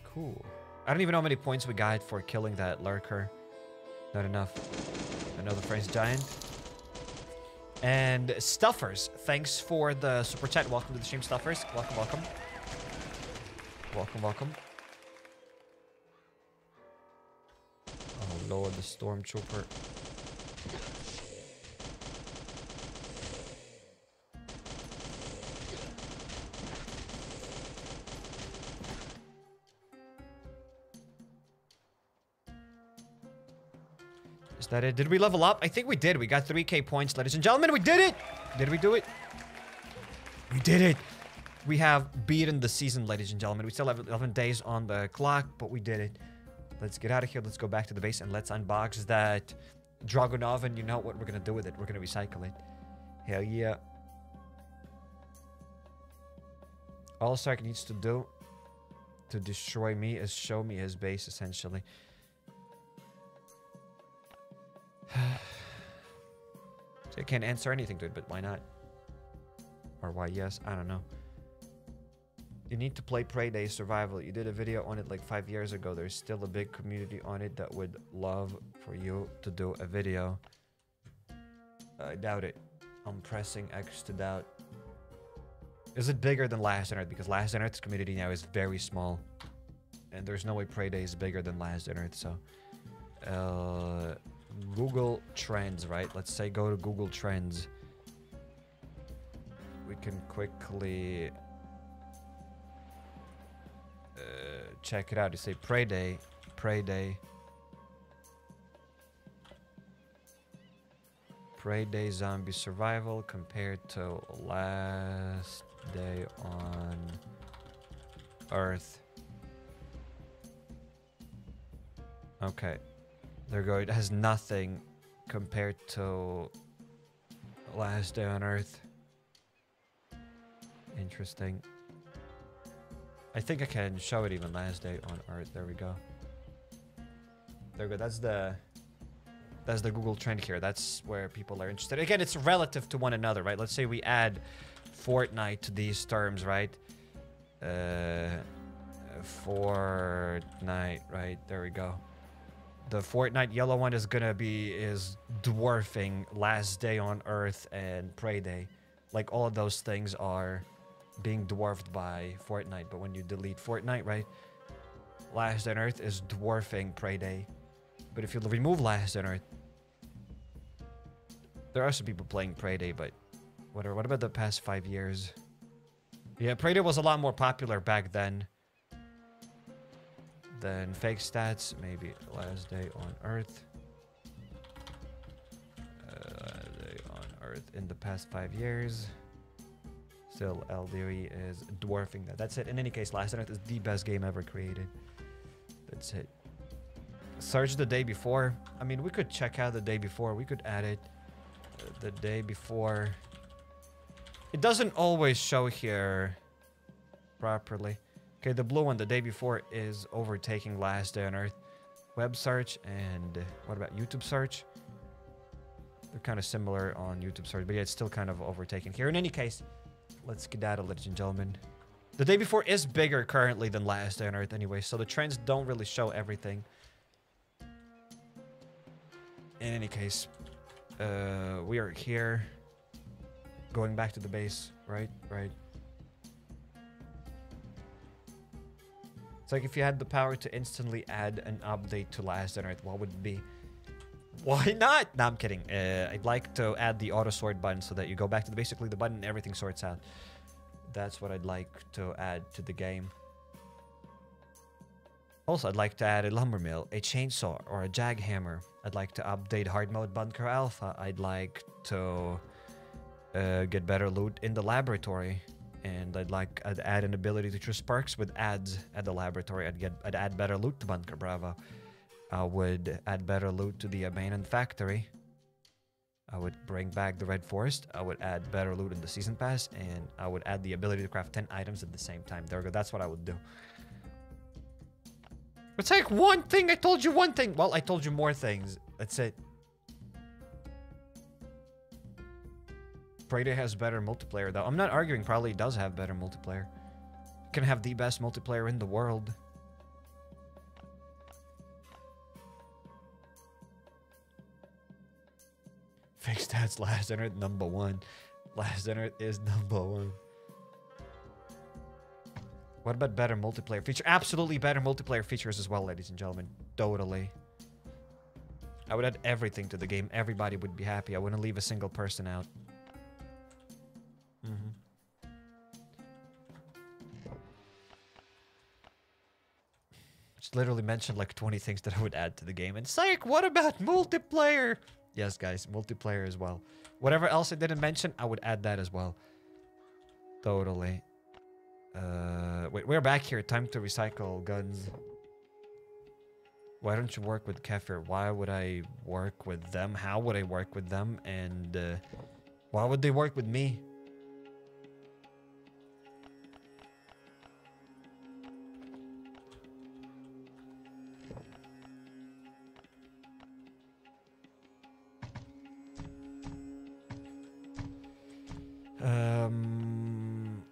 Cool. I don't even know how many points we got for killing that lurker. Not enough. Another frenzy giant. And Stuffers, thanks for the super chat. Welcome to the stream, Stuffers. Welcome, welcome. Welcome, welcome. Lord, the stormtrooper. Is that it? Did we level up? I think we did. We got 3k points, ladies and gentlemen. We did it! Did we do it? We did it! We have beaten the season, ladies and gentlemen. We still have 11 days on the clock, but we did it. Let's get out of here. Let's go back to the base and let's unbox that Dragunov. And you know what we're going to do with it. We're going to recycle it. Hell yeah. All Sark needs to do to destroy me is show me his base, essentially. so I can't answer anything to it, but why not? Or why yes? I don't know. You need to play Prey Day Survival. You did a video on it like five years ago. There's still a big community on it that would love for you to do a video. I doubt it. I'm pressing X to doubt. Is it bigger than Last Earth? Because Last Earth's community now is very small. And there's no way Prey Day is bigger than Last Earth, so... Uh, Google Trends, right? Let's say go to Google Trends. We can quickly uh, check it out. You say Prey Day, Prey Day, Prey Day Zombie Survival compared to Last Day on Earth. Okay. There go. It has nothing compared to Last Day on Earth. Interesting. I think I can show it even last day on Earth. There we go. There we go. That's the that's the Google trend here. That's where people are interested. Again, it's relative to one another, right? Let's say we add Fortnite to these terms, right? Uh, Fortnite, right? There we go. The Fortnite yellow one is gonna be is dwarfing Last Day on Earth and Prey Day. Like all of those things are being dwarfed by Fortnite. But when you delete Fortnite, right? Last on Earth is dwarfing Prey Day. But if you remove Last on Earth, there are some people playing Prey Day, but whatever. What about the past five years? Yeah, Prey Day was a lot more popular back then than Fake Stats. Maybe Last Day on Earth. Uh, last Day on Earth in the past five years. Still, LDOE is dwarfing that. That's it. In any case, Last Earth is the best game ever created. That's it. Search the day before. I mean, we could check out the day before. We could add it uh, the day before. It doesn't always show here properly. Okay, the blue one, the day before, is overtaking Last Day on Earth. Web search and what about YouTube search? They're kind of similar on YouTube search, but yeah, it's still kind of overtaken here. In any case, let's get skedaddle, ladies and gentlemen. The day before is bigger currently than Last Day on Earth anyway, so the trends don't really show everything. In any case, uh, we are here. Going back to the base, right? Right. It's like if you had the power to instantly add an update to Last on Earth, what would it be? Why not? No, I'm kidding. Uh, I'd like to add the auto sort button so that you go back to the, basically the button and everything sorts out. That's what I'd like to add to the game. Also, I'd like to add a lumber mill, a chainsaw, or a jag hammer. I'd like to update hard mode Bunker Alfa. I'd like to uh, get better loot in the laboratory. And I'd like I'd add an ability to choose perks with ads at the laboratory. I'd get I'd add better loot to bunker bravo. I would add better loot to the abandoned factory. I would bring back the red forest. I would add better loot in the season pass, and I would add the ability to craft 10 items at the same time. There we go. That's what I would do. It's like one thing. I told you one thing. Well, I told you more things. That's it. Prey Day has better multiplayer, though. I'm not arguing. Probably does have better multiplayer. Can have the best multiplayer in the world. Fake stats last Earth number one. Last Earth is number one. What about better multiplayer feature? Absolutely better multiplayer features as well, ladies and gentlemen. Totally. I would add everything to the game. Everybody would be happy. I wouldn't leave a single person out. Mm-hmm. Just literally mentioned like 20 things that I would add to the game. And psych, what about multiplayer? Yes, guys, multiplayer as well. Whatever else I didn't mention, I would add that as well. Totally. Uh, wait, we're back here. Time to recycle guns. Why don't you work with Kefir? Why would I work with them? How would I work with them? And uh, why would they work with me? Um,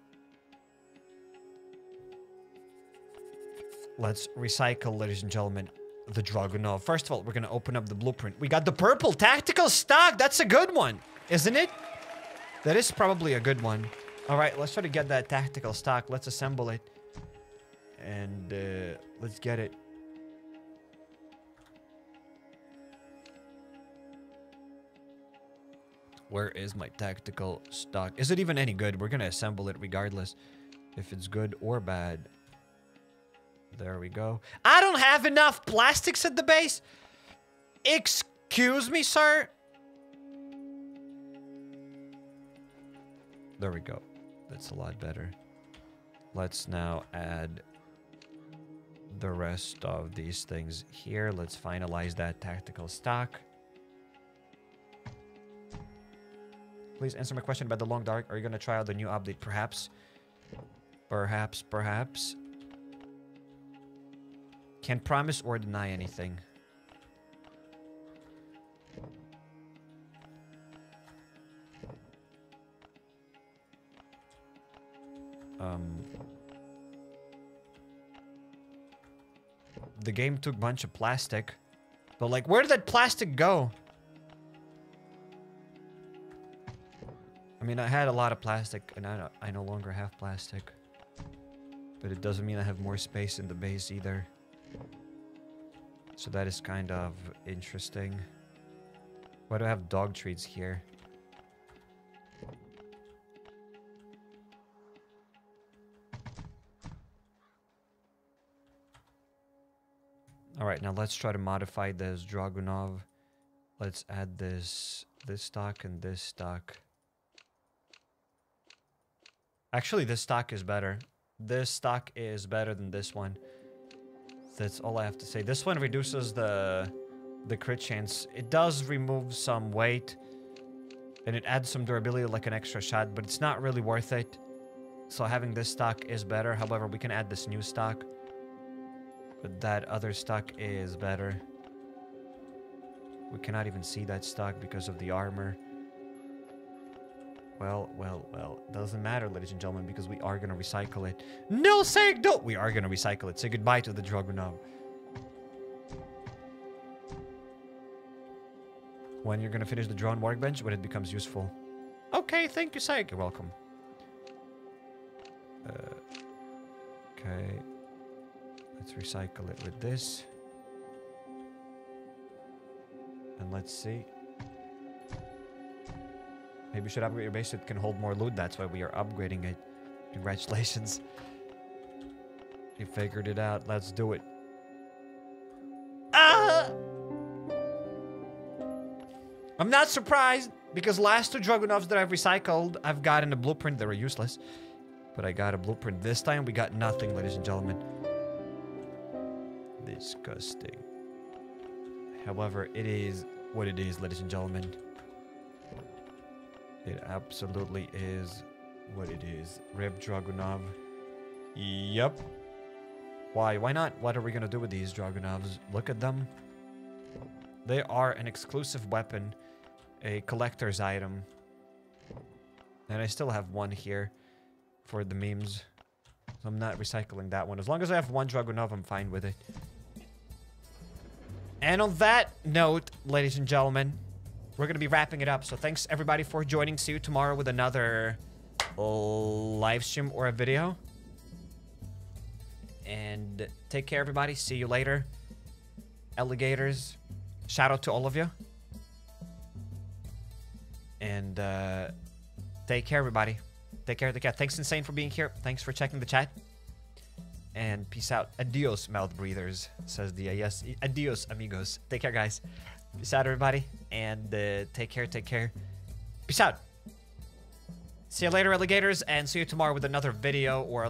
let's recycle, ladies and gentlemen, the Dragunov. First of all, we're going to open up the blueprint. We got the purple tactical stock. That's a good one, isn't it? That is probably a good one. All right, let's try to get that tactical stock. Let's assemble it. And uh, let's get it. Where is my tactical stock? Is it even any good? We're to assemble it regardless if it's good or bad. There we go. I don't have enough plastics at the base. Excuse me, sir. There we go. That's a lot better. Let's now add the rest of these things here. Let's finalize that tactical stock. Please answer my question about the Long Dark. Are you going to try out the new update? Perhaps. Perhaps, perhaps. Can't promise or deny anything. Um, the game took a bunch of plastic. But like, where did that plastic go? I mean, I had a lot of plastic, and I, I no longer have plastic. But it doesn't mean I have more space in the base either. So that is kind of interesting. Why do I have dog treats here? Alright, now let's try to modify this Dragunov. Let's add this this stock and this stock. Actually, this stock is better. This stock is better than this one. That's all I have to say. This one reduces the the crit chance. It does remove some weight. And it adds some durability like an extra shot, but it's not really worth it. So having this stock is better. However, we can add this new stock. But that other stock is better. We cannot even see that stock because of the armor. Well, well, well. Doesn't matter, ladies and gentlemen, because we are going to recycle it. No, say no! We are going to recycle it. Say goodbye to the Dragunov. When you're going to finish the drone workbench, when it becomes useful. Okay, thank you, Sayek. You're welcome. Uh, okay. Let's recycle it with this. And let's see. Maybe you should upgrade your base it can hold more loot. That's why we are upgrading it. Congratulations. You figured it out. Let's do it. Ah! I'm not surprised because last two Dragunovs that I've recycled, I've gotten a blueprint. They were useless. But I got a blueprint. This time we got nothing, ladies and gentlemen. Disgusting. However, it is what it is, ladies and gentlemen. It absolutely is what it is. Reb Dragunov. Yep. Why? Why not? What are we going to do with these Dragunovs? Look at them. They are an exclusive weapon. A collector's item. And I still have one here for the memes. So I'm not recycling that one. As long as I have one Dragunov, I'm fine with it. And on that note, ladies and gentlemen, we're going to be wrapping it up. So thanks everybody for joining. See you tomorrow with another live stream or a video. And take care, everybody. See you later. Alligators, shout out to all of you. And uh, take care, everybody. Take care, take care. Thanks, Insane, for being here. Thanks for checking the chat. And peace out. Adios, mouth breathers, says the yes. Adios, amigos. Take care, guys. Peace out, everybody. And uh, take care, take care. Peace out. See you later, alligators, and see you tomorrow with another video or